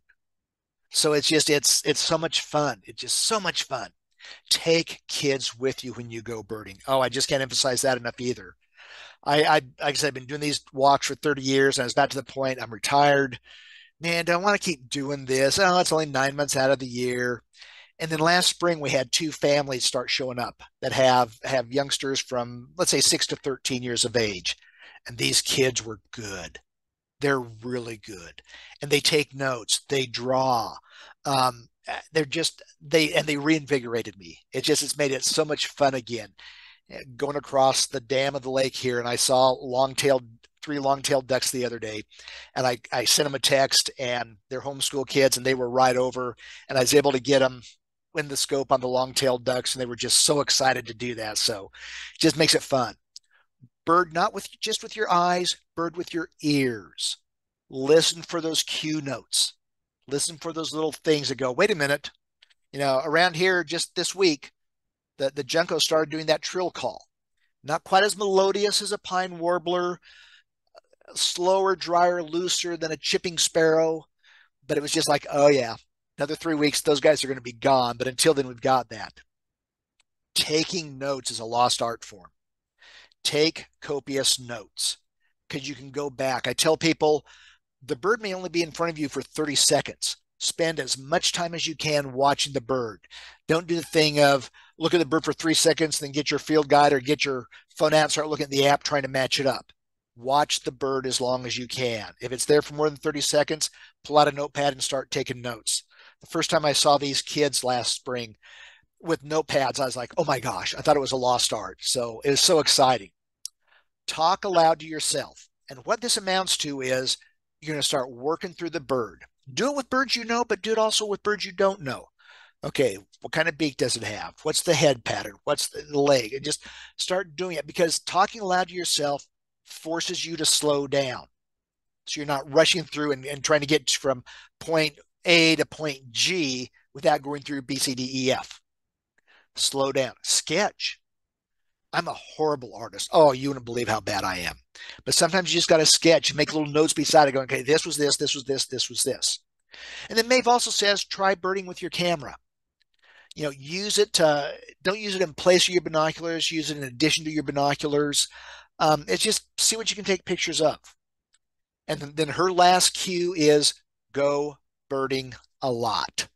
So it's just it's it's so much fun. It's just so much fun. Take kids with you when you go birding. Oh, I just can't emphasize that enough either. I, I like I said, I've been doing these walks for 30 years and I was to the point I'm retired man, do I want to keep doing this? Oh, it's only nine months out of the year. And then last spring we had two families start showing up that have have youngsters from let's say six to 13 years of age. And these kids were good. they're really good. And they take notes. They draw. Um, they're just they and they reinvigorated me. It just it's made it so much fun again. Eh, going across the dam of the lake here and i saw long-tailed three long-tailed ducks the other day. And I, I sent them a text and they're homeschool kids and they were right over. And i was able to get them in the scope on the long-tailed ducks and they were just so excited to do that. So just makes it fun. Bird not with just with your eyes bird with your ears. Listen for those cue notes. Listen for those little things that go wait a minute. You know around here just this week the, the junco started doing that trill call. Not quite as melodious as a pine warbler slower drier looser than a chipping sparrow but it was just like oh yeah another three weeks those guys are going to be gone but until then we've got that taking notes is a lost art form take copious notes because you can go back. I tell people the bird may only be in front of you for 30 seconds. Spend as much time as you can watching the bird. Don't do the thing of look at the bird for three seconds, then get your field guide or get your phone out, start looking at the app, trying to match it up. Watch the bird as long as you can. If it's there for more than 30 seconds, pull out a notepad and start taking notes. The first time I saw these kids last spring, with notepads, I was like, oh my gosh, I thought it was a lost art. So it was so exciting. Talk aloud to yourself. And what this amounts to is you're going to start working through the bird. Do it with birds you know, but do it also with birds you don't know. Okay, what kind of beak does it have? What's the head pattern? What's the leg? And just start doing it because talking aloud to yourself forces you to slow down. So you're not rushing through and, and trying to get from point A to point G without going through B, C, D, E, F slow down, sketch. I'm a horrible artist. Oh, you wouldn't believe how bad I am. But sometimes you just got to sketch, and make little notes beside it, going, okay, this was this, this was this, this was this. And then Maeve also says, try birding with your camera. You know, use it to, don't use it in place of your binoculars, use it in addition to your binoculars. Um, it's just see what you can take pictures of. And then, then her last cue is go birding a lot.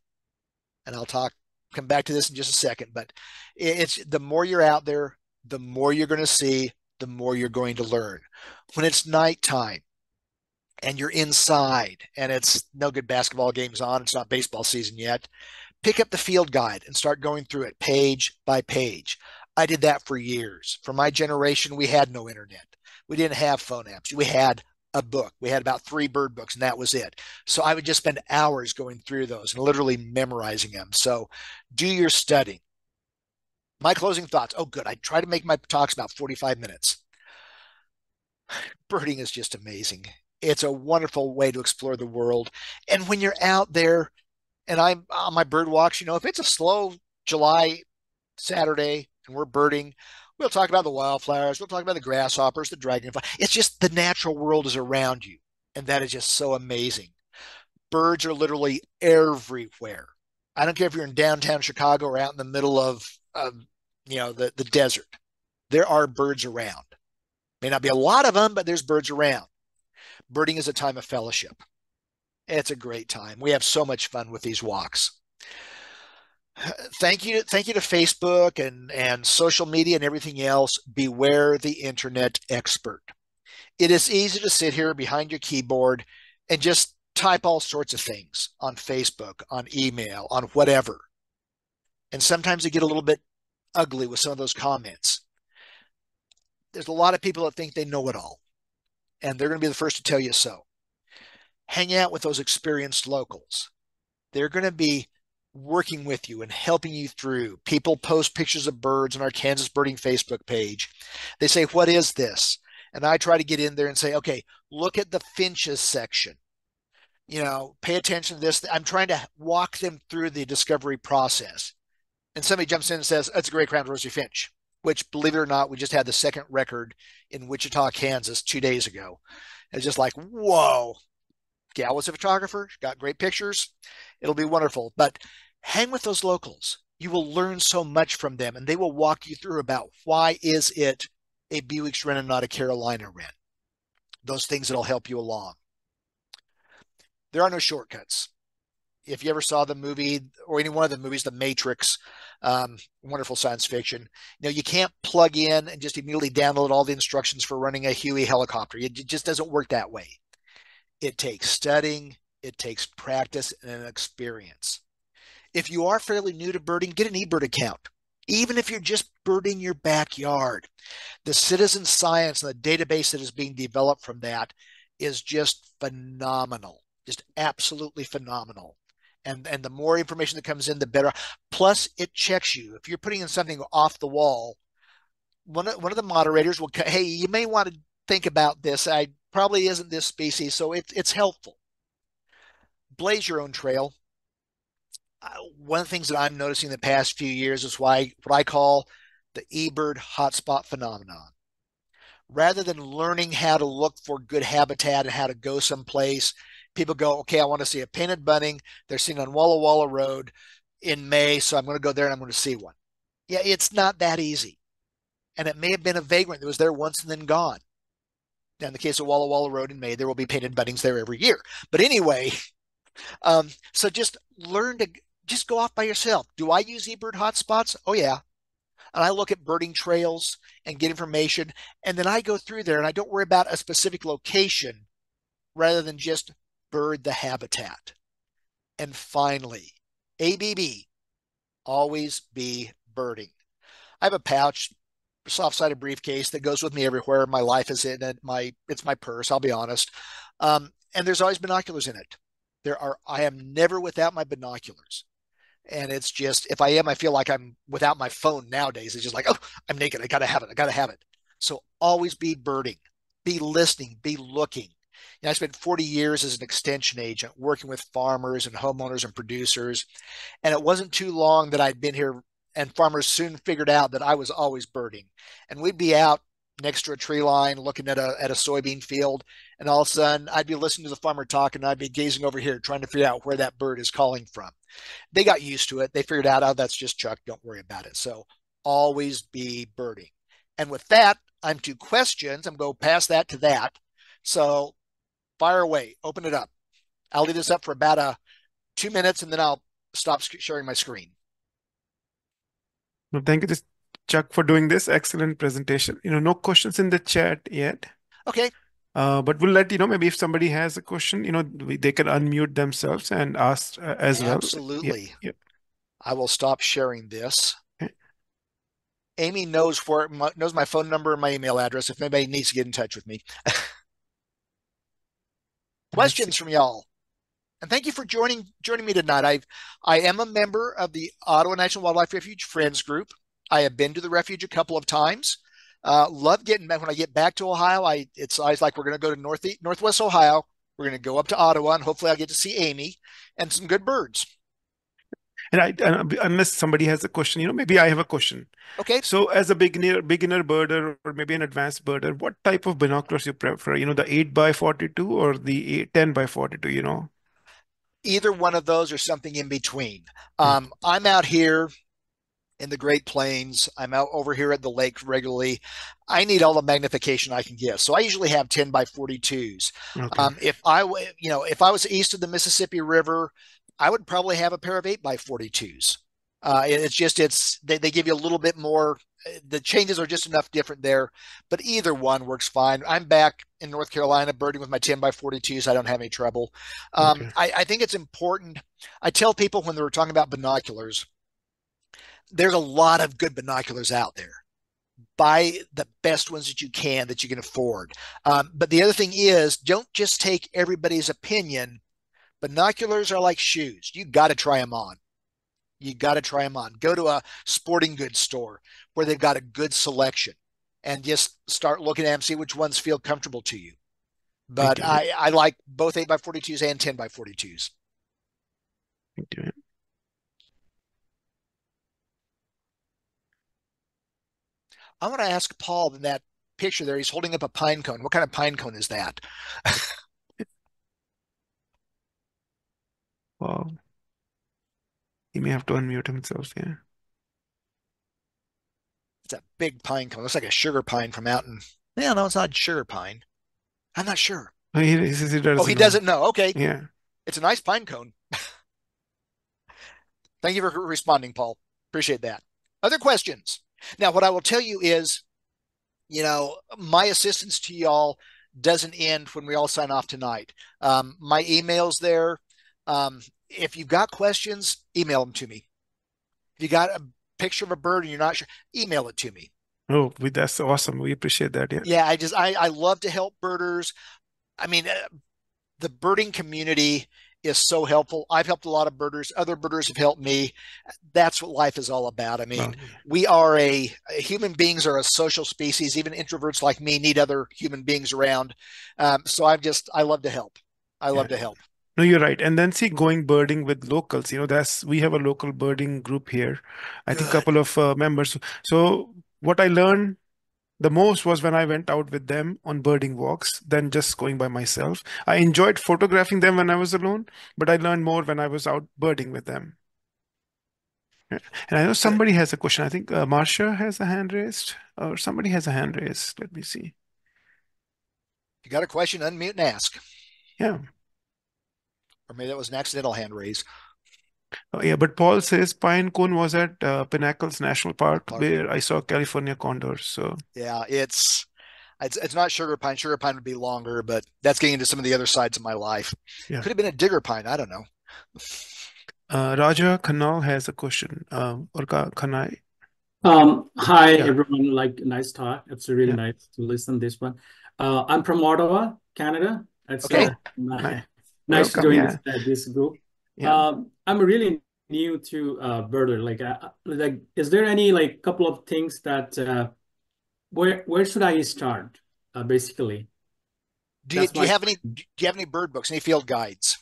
And I'll talk come back to this in just a second, but it's the more you're out there, the more you're going to see, the more you're going to learn. When it's nighttime and you're inside and it's no good basketball games on, it's not baseball season yet, pick up the field guide and start going through it page by page. I did that for years. For my generation, we had no internet. We didn't have phone apps. We had a book. We had about three bird books, and that was it. So I would just spend hours going through those and literally memorizing them. So do your studying. My closing thoughts. Oh, good. I try to make my talks about 45 minutes. Birding is just amazing. It's a wonderful way to explore the world. And when you're out there, and I'm on my bird walks, you know, if it's a slow July Saturday and we're birding, We'll talk about the wildflowers. We'll talk about the grasshoppers, the dragonfly. It's just the natural world is around you. And that is just so amazing. Birds are literally everywhere. I don't care if you're in downtown Chicago or out in the middle of, you know, the, the desert. There are birds around. May not be a lot of them, but there's birds around. Birding is a time of fellowship. It's a great time. We have so much fun with these walks thank you thank you to facebook and and social media and everything else. Beware the internet expert. It is easy to sit here behind your keyboard and just type all sorts of things on facebook on email on whatever. And sometimes they get a little bit ugly with some of those comments. There's a lot of people that think they know it all and they're going to be the first to tell you so. Hang out with those experienced locals. They're going to be working with you and helping you through. People post pictures of birds on our Kansas Birding Facebook page. They say, What is this? And I try to get in there and say, Okay, look at the finches section. You know, pay attention to this. I'm trying to walk them through the discovery process. And somebody jumps in and says, That's a gray crowned rosy finch, which, believe it or not, we just had the second record in Wichita, Kansas two days ago. It's just like, Whoa, gal was a photographer, got great pictures. It'll be wonderful. But hang with those locals. You will learn so much from them, and they will walk you through about why is it a Bewick's wren and not a Carolina wren. Those things that'll help you along. There are no shortcuts. If you ever saw the movie or any one of the movies, The Matrix, um, wonderful science fiction, you know, you can't plug in and just immediately download all the instructions for running a Huey helicopter. It just doesn't work that way It takes studying, it takes practice and an experience. If you are fairly new to birding, get an eBird account. Even if you're just birding your backyard, the citizen science and the database that is being developed from that is just phenomenal, just absolutely phenomenal. And, and the more information that comes in, the better. Plus, it checks you. If you're putting in something off the wall, one of, one of the moderators will, hey, you may want to think about this. I probably isn't this species, so it, it's helpful. Blaze your own trail. Uh, one of the things that I'm noticing the past few years is why what I call the eBird hotspot phenomenon rather than learning how to look for good habitat and how to go someplace, people go, okay, I want to see a painted bunting. They're seen on Walla Walla Road in May, so I'm going to go there and I'm going to see one. Yeah, it's not that easy. And it may have been a vagrant that was there once and then gone. In the case of Walla Walla Road in May, there will be painted buntings there every year. But anyway, um, so just learn to just go off by yourself. Do I use eBird hotspots? Oh, yeah and I look at birding trails and get information. And then I go through there and I don't worry about a specific location rather than just bird the habitat. And finally, ABB, always be birding. I have a pouch, soft-sided briefcase that goes with me everywhere. My life is in it. My it's my purse. I'll be honest. Um, and there's always binoculars in it. There are. I am never without my binoculars and it's just if I am, I feel like I'm without my phone nowadays. It's just like, oh, I'm naked. I gotta have it. I gotta have it. So always be birding, be listening, be looking. You know, I spent 40 years as an extension agent working with farmers and homeowners and producers. And it wasn't too long that I'd been here and farmers soon figured out that I was always birding. And we'd be out next to a tree line looking at a, at a soybean field. And all of a sudden I'd be listening to the farmer talk and I'd be gazing over here trying to figure out where that bird is calling from. They got used to it. They figured out, oh, that's just Chuck. Don't worry about it. So always be birding. And with that, I'm to questions. I'm going to pass that to that. So fire away, open it up. I'll leave this up for about a uh, two minutes and then I'll stop sharing my screen. Well, thank you. Just Chuck, for doing this excellent presentation. You know, no questions in the chat yet. Okay. Uh, but we'll let you know maybe if somebody has a question, you know, they can unmute themselves and ask uh, as well. Absolutely. Yeah, I will stop sharing this. Okay. Amy knows for knows my phone number and my email address if anybody needs to get in touch with me. Questions from y'all. And thank you for joining joining me tonight. I I am a member of the Ottawa National Wildlife Refuge Friends Group. I have been to the refuge a couple of times. Uh, love getting back when I get back to Ohio. I it's always like we're going to go to north northwest Ohio. We're going to go up to Ottawa, and hopefully I'll get to see Amy and some good birds. And I, unless somebody has a question, you know, maybe I have a question. Okay. So, as a beginner, beginner birder, or maybe an advanced birder, what type of binoculars you prefer? You know, the eight by forty-two or the 8, 10 by forty-two? You know, either one of those or something in between. Hmm. Um, I'm out here in the Great Plains. I'm out over here at the lake regularly. I need all the magnification I can get. So I usually have 10 by 42s. Okay. Um, if I, you know, if I was east of the Mississippi River, I would probably have a pair of 8 by 42s. Uh, it's just, it's, they, they give you a little bit more. The changes are just enough different there, but either one works fine. I'm back in North Carolina birding with my 10 by 42s. I don't have any trouble. Um, okay. I, I think it's important. I tell people when they were talking about binoculars, there's a lot of good binoculars out there. Buy the best ones that you can that you can afford. Um, but the other thing is, don't just take everybody's opinion. Binoculars are like shoes. You got to try them on. You got to try them on. Go to a sporting goods store where they've got a good selection and just start looking at them, see which ones feel comfortable to you. But I, I like both 8 by 42s and 10 by 42s. Thank you. I want to ask Paul in that picture there. He's holding up a pine cone. What kind of pine cone is that? wow. He may have to unmute himself. Yeah. It's a big pine cone. Looks like a sugar pine from out in. Yeah, no, it's not sugar pine. I'm not sure. Oh, he, he he doesn't. Oh, he know. doesn't know. Okay. Yeah. It's a nice pine cone. Thank you for responding, Paul. Appreciate that. Other questions? Now, what I will tell you is, you know, my assistance to y'all, doesn't end when we all sign off tonight. Um, my email's there. Um, if you've got questions, email them to me. If you got a picture of a bird and you're not sure, email it to me. Oh, that's awesome. We appreciate that. Yeah. Yeah, I just I I love to help birders. I mean, uh, the birding community is so helpful. I've helped a lot of birders. Other birders have helped me. That's what life is all about. I mean, oh. we are a human beings are a social species. Even introverts like me need other human beings around. Um, so I'm just I love to help. I love yeah. to help. No, you're right. And then see, going birding with locals, you know, that's we have a local birding group here. I think a couple of uh, members. So what I learned the most was when I went out with them on birding walks than just going by myself. I enjoyed photographing them when I was alone, but I learned more when I was out birding with them. And I know somebody has a question. I think uh, Marcia has a hand raised, or somebody has a hand raised. Let me see. If you got a question, unmute and ask. Yeah. Or maybe that was an accidental hand raise. Oh, yeah, but Paul says Pine Cone was at uh, Pinnacles National Park, Park, where I saw California condors. So yeah, it's it's it's not sugar pine. Sugar pine would be longer, but that's getting into some of the other sides of my life. Yeah. Could have been a digger pine. I don't know. Uh, Raja Kanal has a question. Um, Orka Kanai. Um, hi yeah. everyone. Like nice talk. It's really yeah. nice to listen this one. Uh, I'm from Ottawa, Canada. It's okay. Uh, nice, nice to join yeah. this, uh, this group. Yeah. Um, I'm really new to uh, Birder. Like, uh, like, is there any like couple of things that uh, where where should I start? Uh, basically. Do you, do you have any do you have any bird books, any field guides?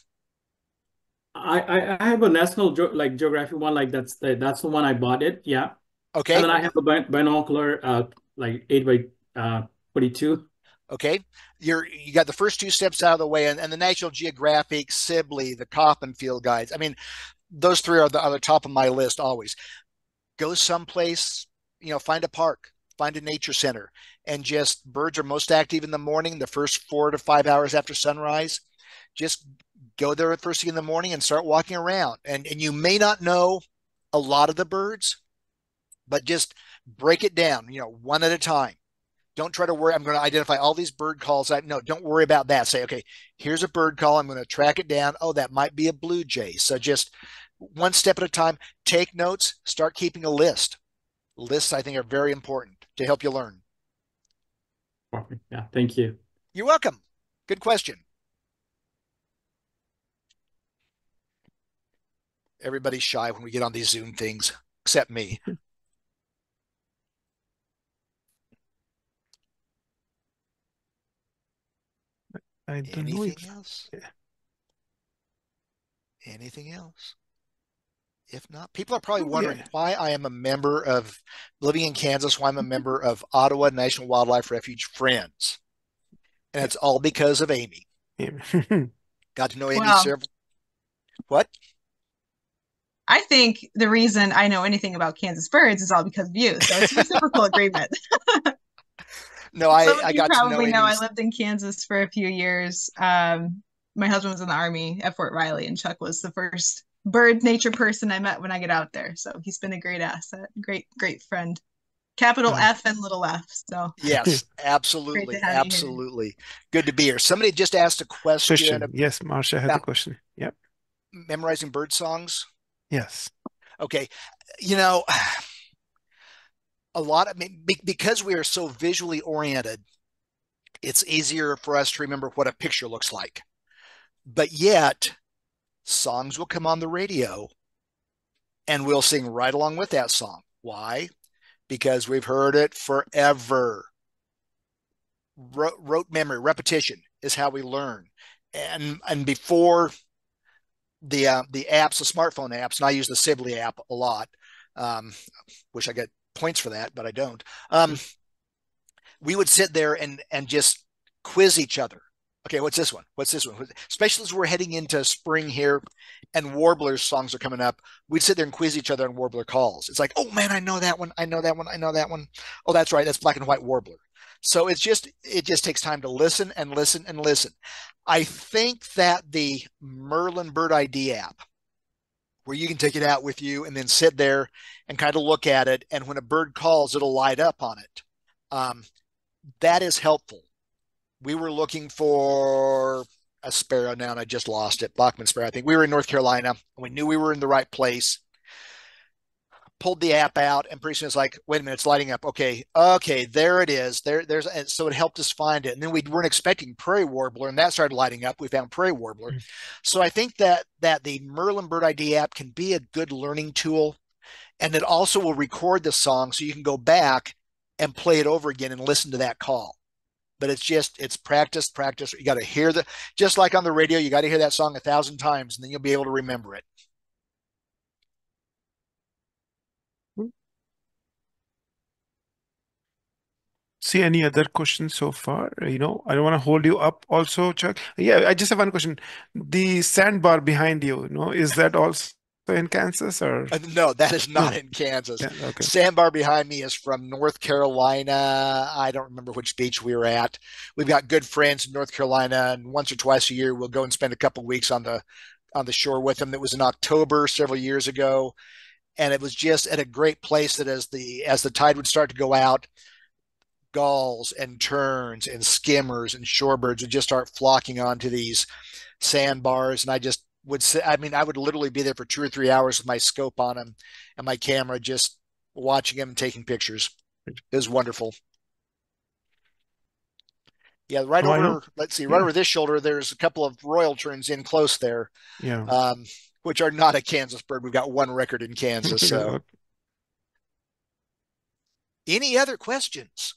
I, I, I have a national ge like geography one, like that's the that's the one I bought it. Yeah. Okay. And then I have a binocular, uh, like eight by uh, forty-two. Okay, you're you got the first two steps out of the way, and, and the National Geographic, Sibley, the Kaufman Field Guides. I mean, those three are the, are the top of my list always. Go someplace, you know, find a park, find a nature center, and just birds are most active in the morning, the first four to five hours after sunrise. Just go there at first thing in the morning and start walking around. And and you may not know a lot of the birds, but just break it down, you know, one at a time don't try to worry. I'm going to identify all these bird calls. I, no, don't worry about that. Say, okay, here's a bird call. I'm going to track it down. Oh, that might be a blue jay. So just one step at a time. Take notes. Start keeping a list. Lists, I think, are very important to help you learn. Yeah, thank you. You're welcome. Good question. Everybody's shy when we get on these Zoom things, except me. I don't Anything know if, else? Anything else? If not, people are probably wondering yeah. why I am a member of living in Kansas, why I'm a member of Ottawa National Wildlife Refuge Friends. And it's all because of Amy. Got to know Amy well, several. What? I think the reason I know anything about Kansas birds is all because of you. So it's a reciprocal agreement. no, I, I got probably to know. know I lived in Kansas for a few years. Um, my husband was in the army at Fort Riley, and Chuck was the first bird nature person I met when I get out there. So he's been a great asset, great, great friend. Capital mm. F and little f. So yes, absolutely, absolutely. Good to be here. Somebody just asked a question. question. Yes, Marcia has a question. Yep. Memorizing bird songs. Yes. Okay. You know, a lot of because we are so visually oriented it's easier for us to remember what a picture looks like. But yet songs will come on the radio and we'll sing right along with that song. Why? Because we've heard it forever. Rote memory repetition is how we learn. And and before the uh, the apps the smartphone apps and i use the sibley app a lot um, wish i get points for that, but I don't. Um, we would sit there and and just quiz each other. Okay, what's this one? What's this one? Especially as we're heading into spring here, and warblers songs are coming up. We'd sit there and quiz each other on warbler calls. It's like, oh man, I know that one. I know that one. I know that one. Oh, that's right. That's black and white warbler. So it's just it just takes time to listen and listen and listen. I think that the Merlin Bird ID app where you can take it out with you and then sit there and kind of look at it. And when a bird calls, it'll light up on it. Um, that is helpful. we were looking for a sparrow now, and I just lost it. Bachman sparrow. I think we were in North Carolina, and we knew we were in the right place. Pulled the app out, and pretty soon it's like, wait a minute, it's lighting up. Okay, okay, there it is. There, there's, and so it helped us find it. And then we weren't expecting prairie warbler, and that started lighting up. We found prairie warbler. Mm-hmm. So I think that that the Merlin Bird ID app can be a good learning tool, and it also will record the song, so you can go back and play it over again and listen to that call but it's just it's practice practice you got to hear the just like on the radio you got to hear that song a thousand times and then you'll be able to remember it see any other questions so far you know i don't want to hold you up also chuck yeah i just have one question the sandbar behind you you know is that also in Kansas or uh, no, that is not in Kansas. Yeah, okay. Sandbar behind me is from North Carolina. I don't remember which beach we were at. We've got good friends in North Carolina, and once or twice a year we'll go and spend a couple weeks on the on the shore with them. That was in October several years ago, and it was just at a great place that as the as the tide would start to go out, gulls and terns and skimmers and shorebirds would just start flocking onto these sandbars, and I just would say, I mean, I would literally be there for two or three hours with my scope on them and my camera, just watching them and taking pictures. It was wonderful. Yeah, right oh, over. Let's see, right yeah. over this shoulder. There's a couple of royal terns in close there. Yeah. Um, which are not a Kansas bird. We've got one record in Kansas. So, any other questions?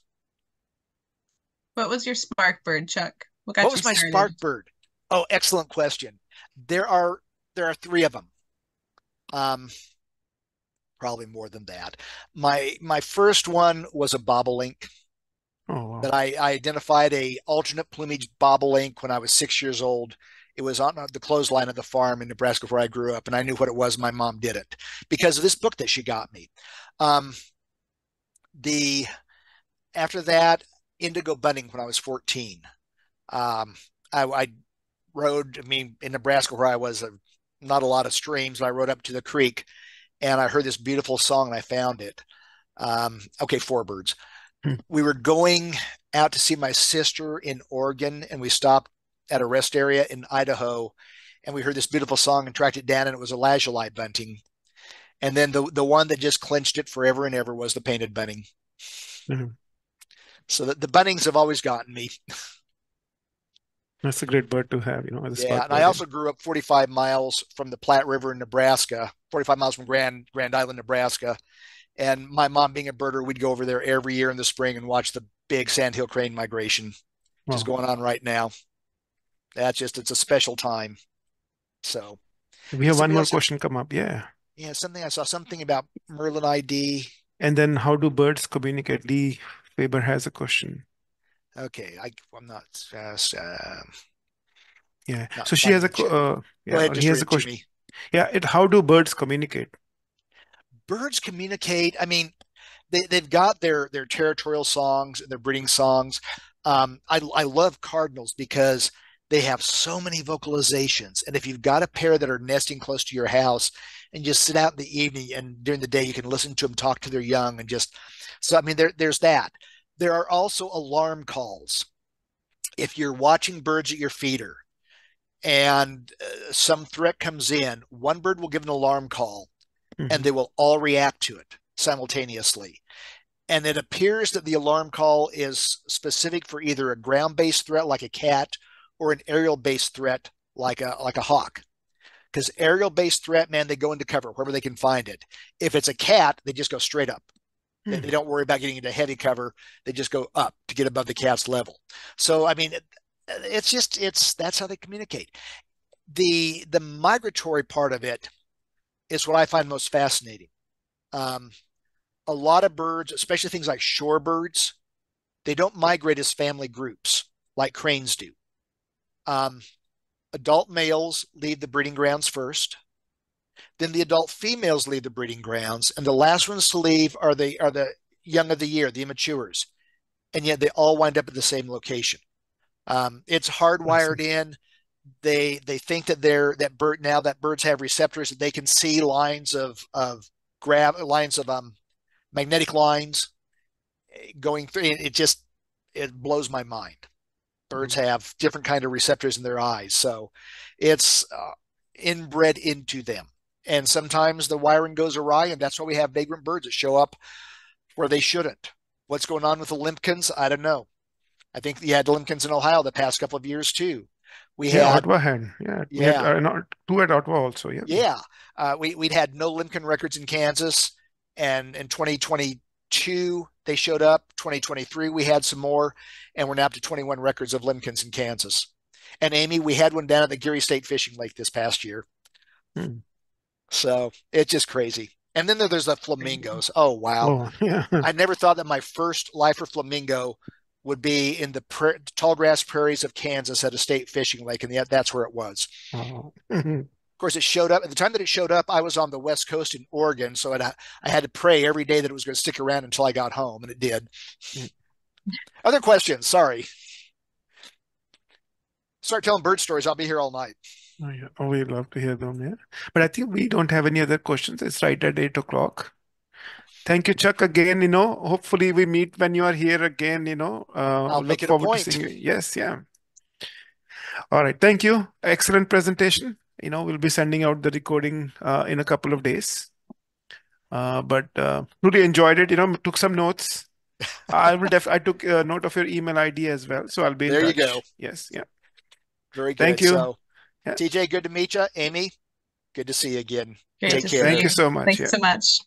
What was your spark bird, Chuck? What, what was my spark bird? Oh, excellent question. There are there are three of them. Um, probably more than that. My my first one was a bobolink. Oh, wow. That I, I identified a alternate plumage bobolink when I was six years old. It was on the clothesline of the farm in Nebraska where I grew up, and I knew what it was. My mom did it because of this book that she got me. Um, the after that, indigo bunting when I was fourteen. Um, I, I rode. I mean, in Nebraska where I was, uh, not a lot of streams. I rode up to the creek, and I heard this beautiful song, and I found it. Um, okay, four birds. Hmm. We were going out to see my sister in Oregon, and we stopped at a rest area in Idaho, and we heard this beautiful song and tracked it down, and it was a lazuli bunting. And then the the one that just clinched it forever and ever was the painted bunting. Mm-hmm. So the, the buntings have always gotten me. That's a great bird to have, you know. yeah, and I also grew up 45 miles from the Platte River in Nebraska, 45 miles from Grand Grand Island, Nebraska. And my mom being a birder, we'd go over there every year in the spring and watch the big sandhill crane migration, which is going on right now. That's just it's a special time. So we have one more question come up. Yeah. Yeah, something I saw something about Merlin ID. And then how do birds communicate? Lee Faber has a question. Okay, I, I'm not. Uh, yeah. Not so she has a. Uh, yeah, ahead, he has a question. Yeah. It. How do birds communicate? Birds communicate. I mean, they they've got their their territorial songs, and their breeding songs. Um, I I love cardinals because they have so many vocalizations, and if you've got a pair that are nesting close to your house, and just sit out in the evening and during the day you can listen to them talk to their young and just so I mean there there's that. There are also alarm calls. If you're watching birds at your feeder and uh, some threat comes in, one bird will give an alarm call mm-hmm. and they will all react to it simultaneously. And it appears that the alarm call is specific for either a ground-based threat like a cat or an aerial-based threat like a like a hawk. Because aerial-based threat, man, they go into cover wherever they can find it. If it's a cat, they just go straight up. They, hmm. they don't worry about getting into heavy cover. They just go up to get above the cat's level. So, I mean, it's just it's that's how they communicate. The the migratory part of it is what I find most fascinating. Um, a lot of birds, especially things like shorebirds, they don't migrate as family groups like cranes do. Um, adult males leave the breeding grounds first. Then the adult females leave the breeding grounds, and the last ones to leave are the are the young of the year, the immatures, and yet they all wind up at the same location. Um, it's hardwired in. They they think that they're that bird now that birds have receptors that they can see lines of of grab lines of um magnetic lines going through. It just it blows my mind. Birds have different kind of receptors in their eyes, so it's uh, inbred into them. And sometimes the wiring goes awry, and that's why we have vagrant birds that show up where they shouldn't. What's going on with the limpkins? I don't know. I think you had limpkins in Ohio the past couple of years too. We yeah, had Ottawa had yeah yeah had, uh, two at Ottawa also yeah yeah uh, we we'd had no limpkin records in Kansas, and in 2022 they showed up. 2023 we had some more, and we're now up to 21 records of limpkins in Kansas. And Amy, we had one down at the Geary State Fishing Lake this past year. Hmm. So it's just crazy. And then there's the flamingos. Oh wow! Oh, yeah. I never thought that my first lifer flamingo would be in the pra- tall grass prairies of Kansas at a state fishing lake, and yet that's where it was. Oh. of course, it showed up at the time that it showed up. I was on the west coast in Oregon, so it, I had to pray every day that it was going to stick around until I got home, and it did. Other questions? Sorry. Start telling bird stories. I'll be here all night. Oh, yeah. oh, we'd love to hear them. Yeah, but I think we don't have any other questions. It's right at eight o'clock. Thank you, Chuck. Again, you know, hopefully we meet when you are here again. You know, uh, I'll a point. to seeing you. Yes, yeah. All right. Thank you. Excellent presentation. You know, we'll be sending out the recording uh, in a couple of days. Uh, but uh, really enjoyed it. You know, took some notes. I will def. I took a note of your email ID as well, so I'll be. there you go. Yes. Yeah. Very good. Thank you. So, yeah. TJ, good to meet you. Amy, good to see you again. Great Take care. Thank you so much. Thanks yeah. so much.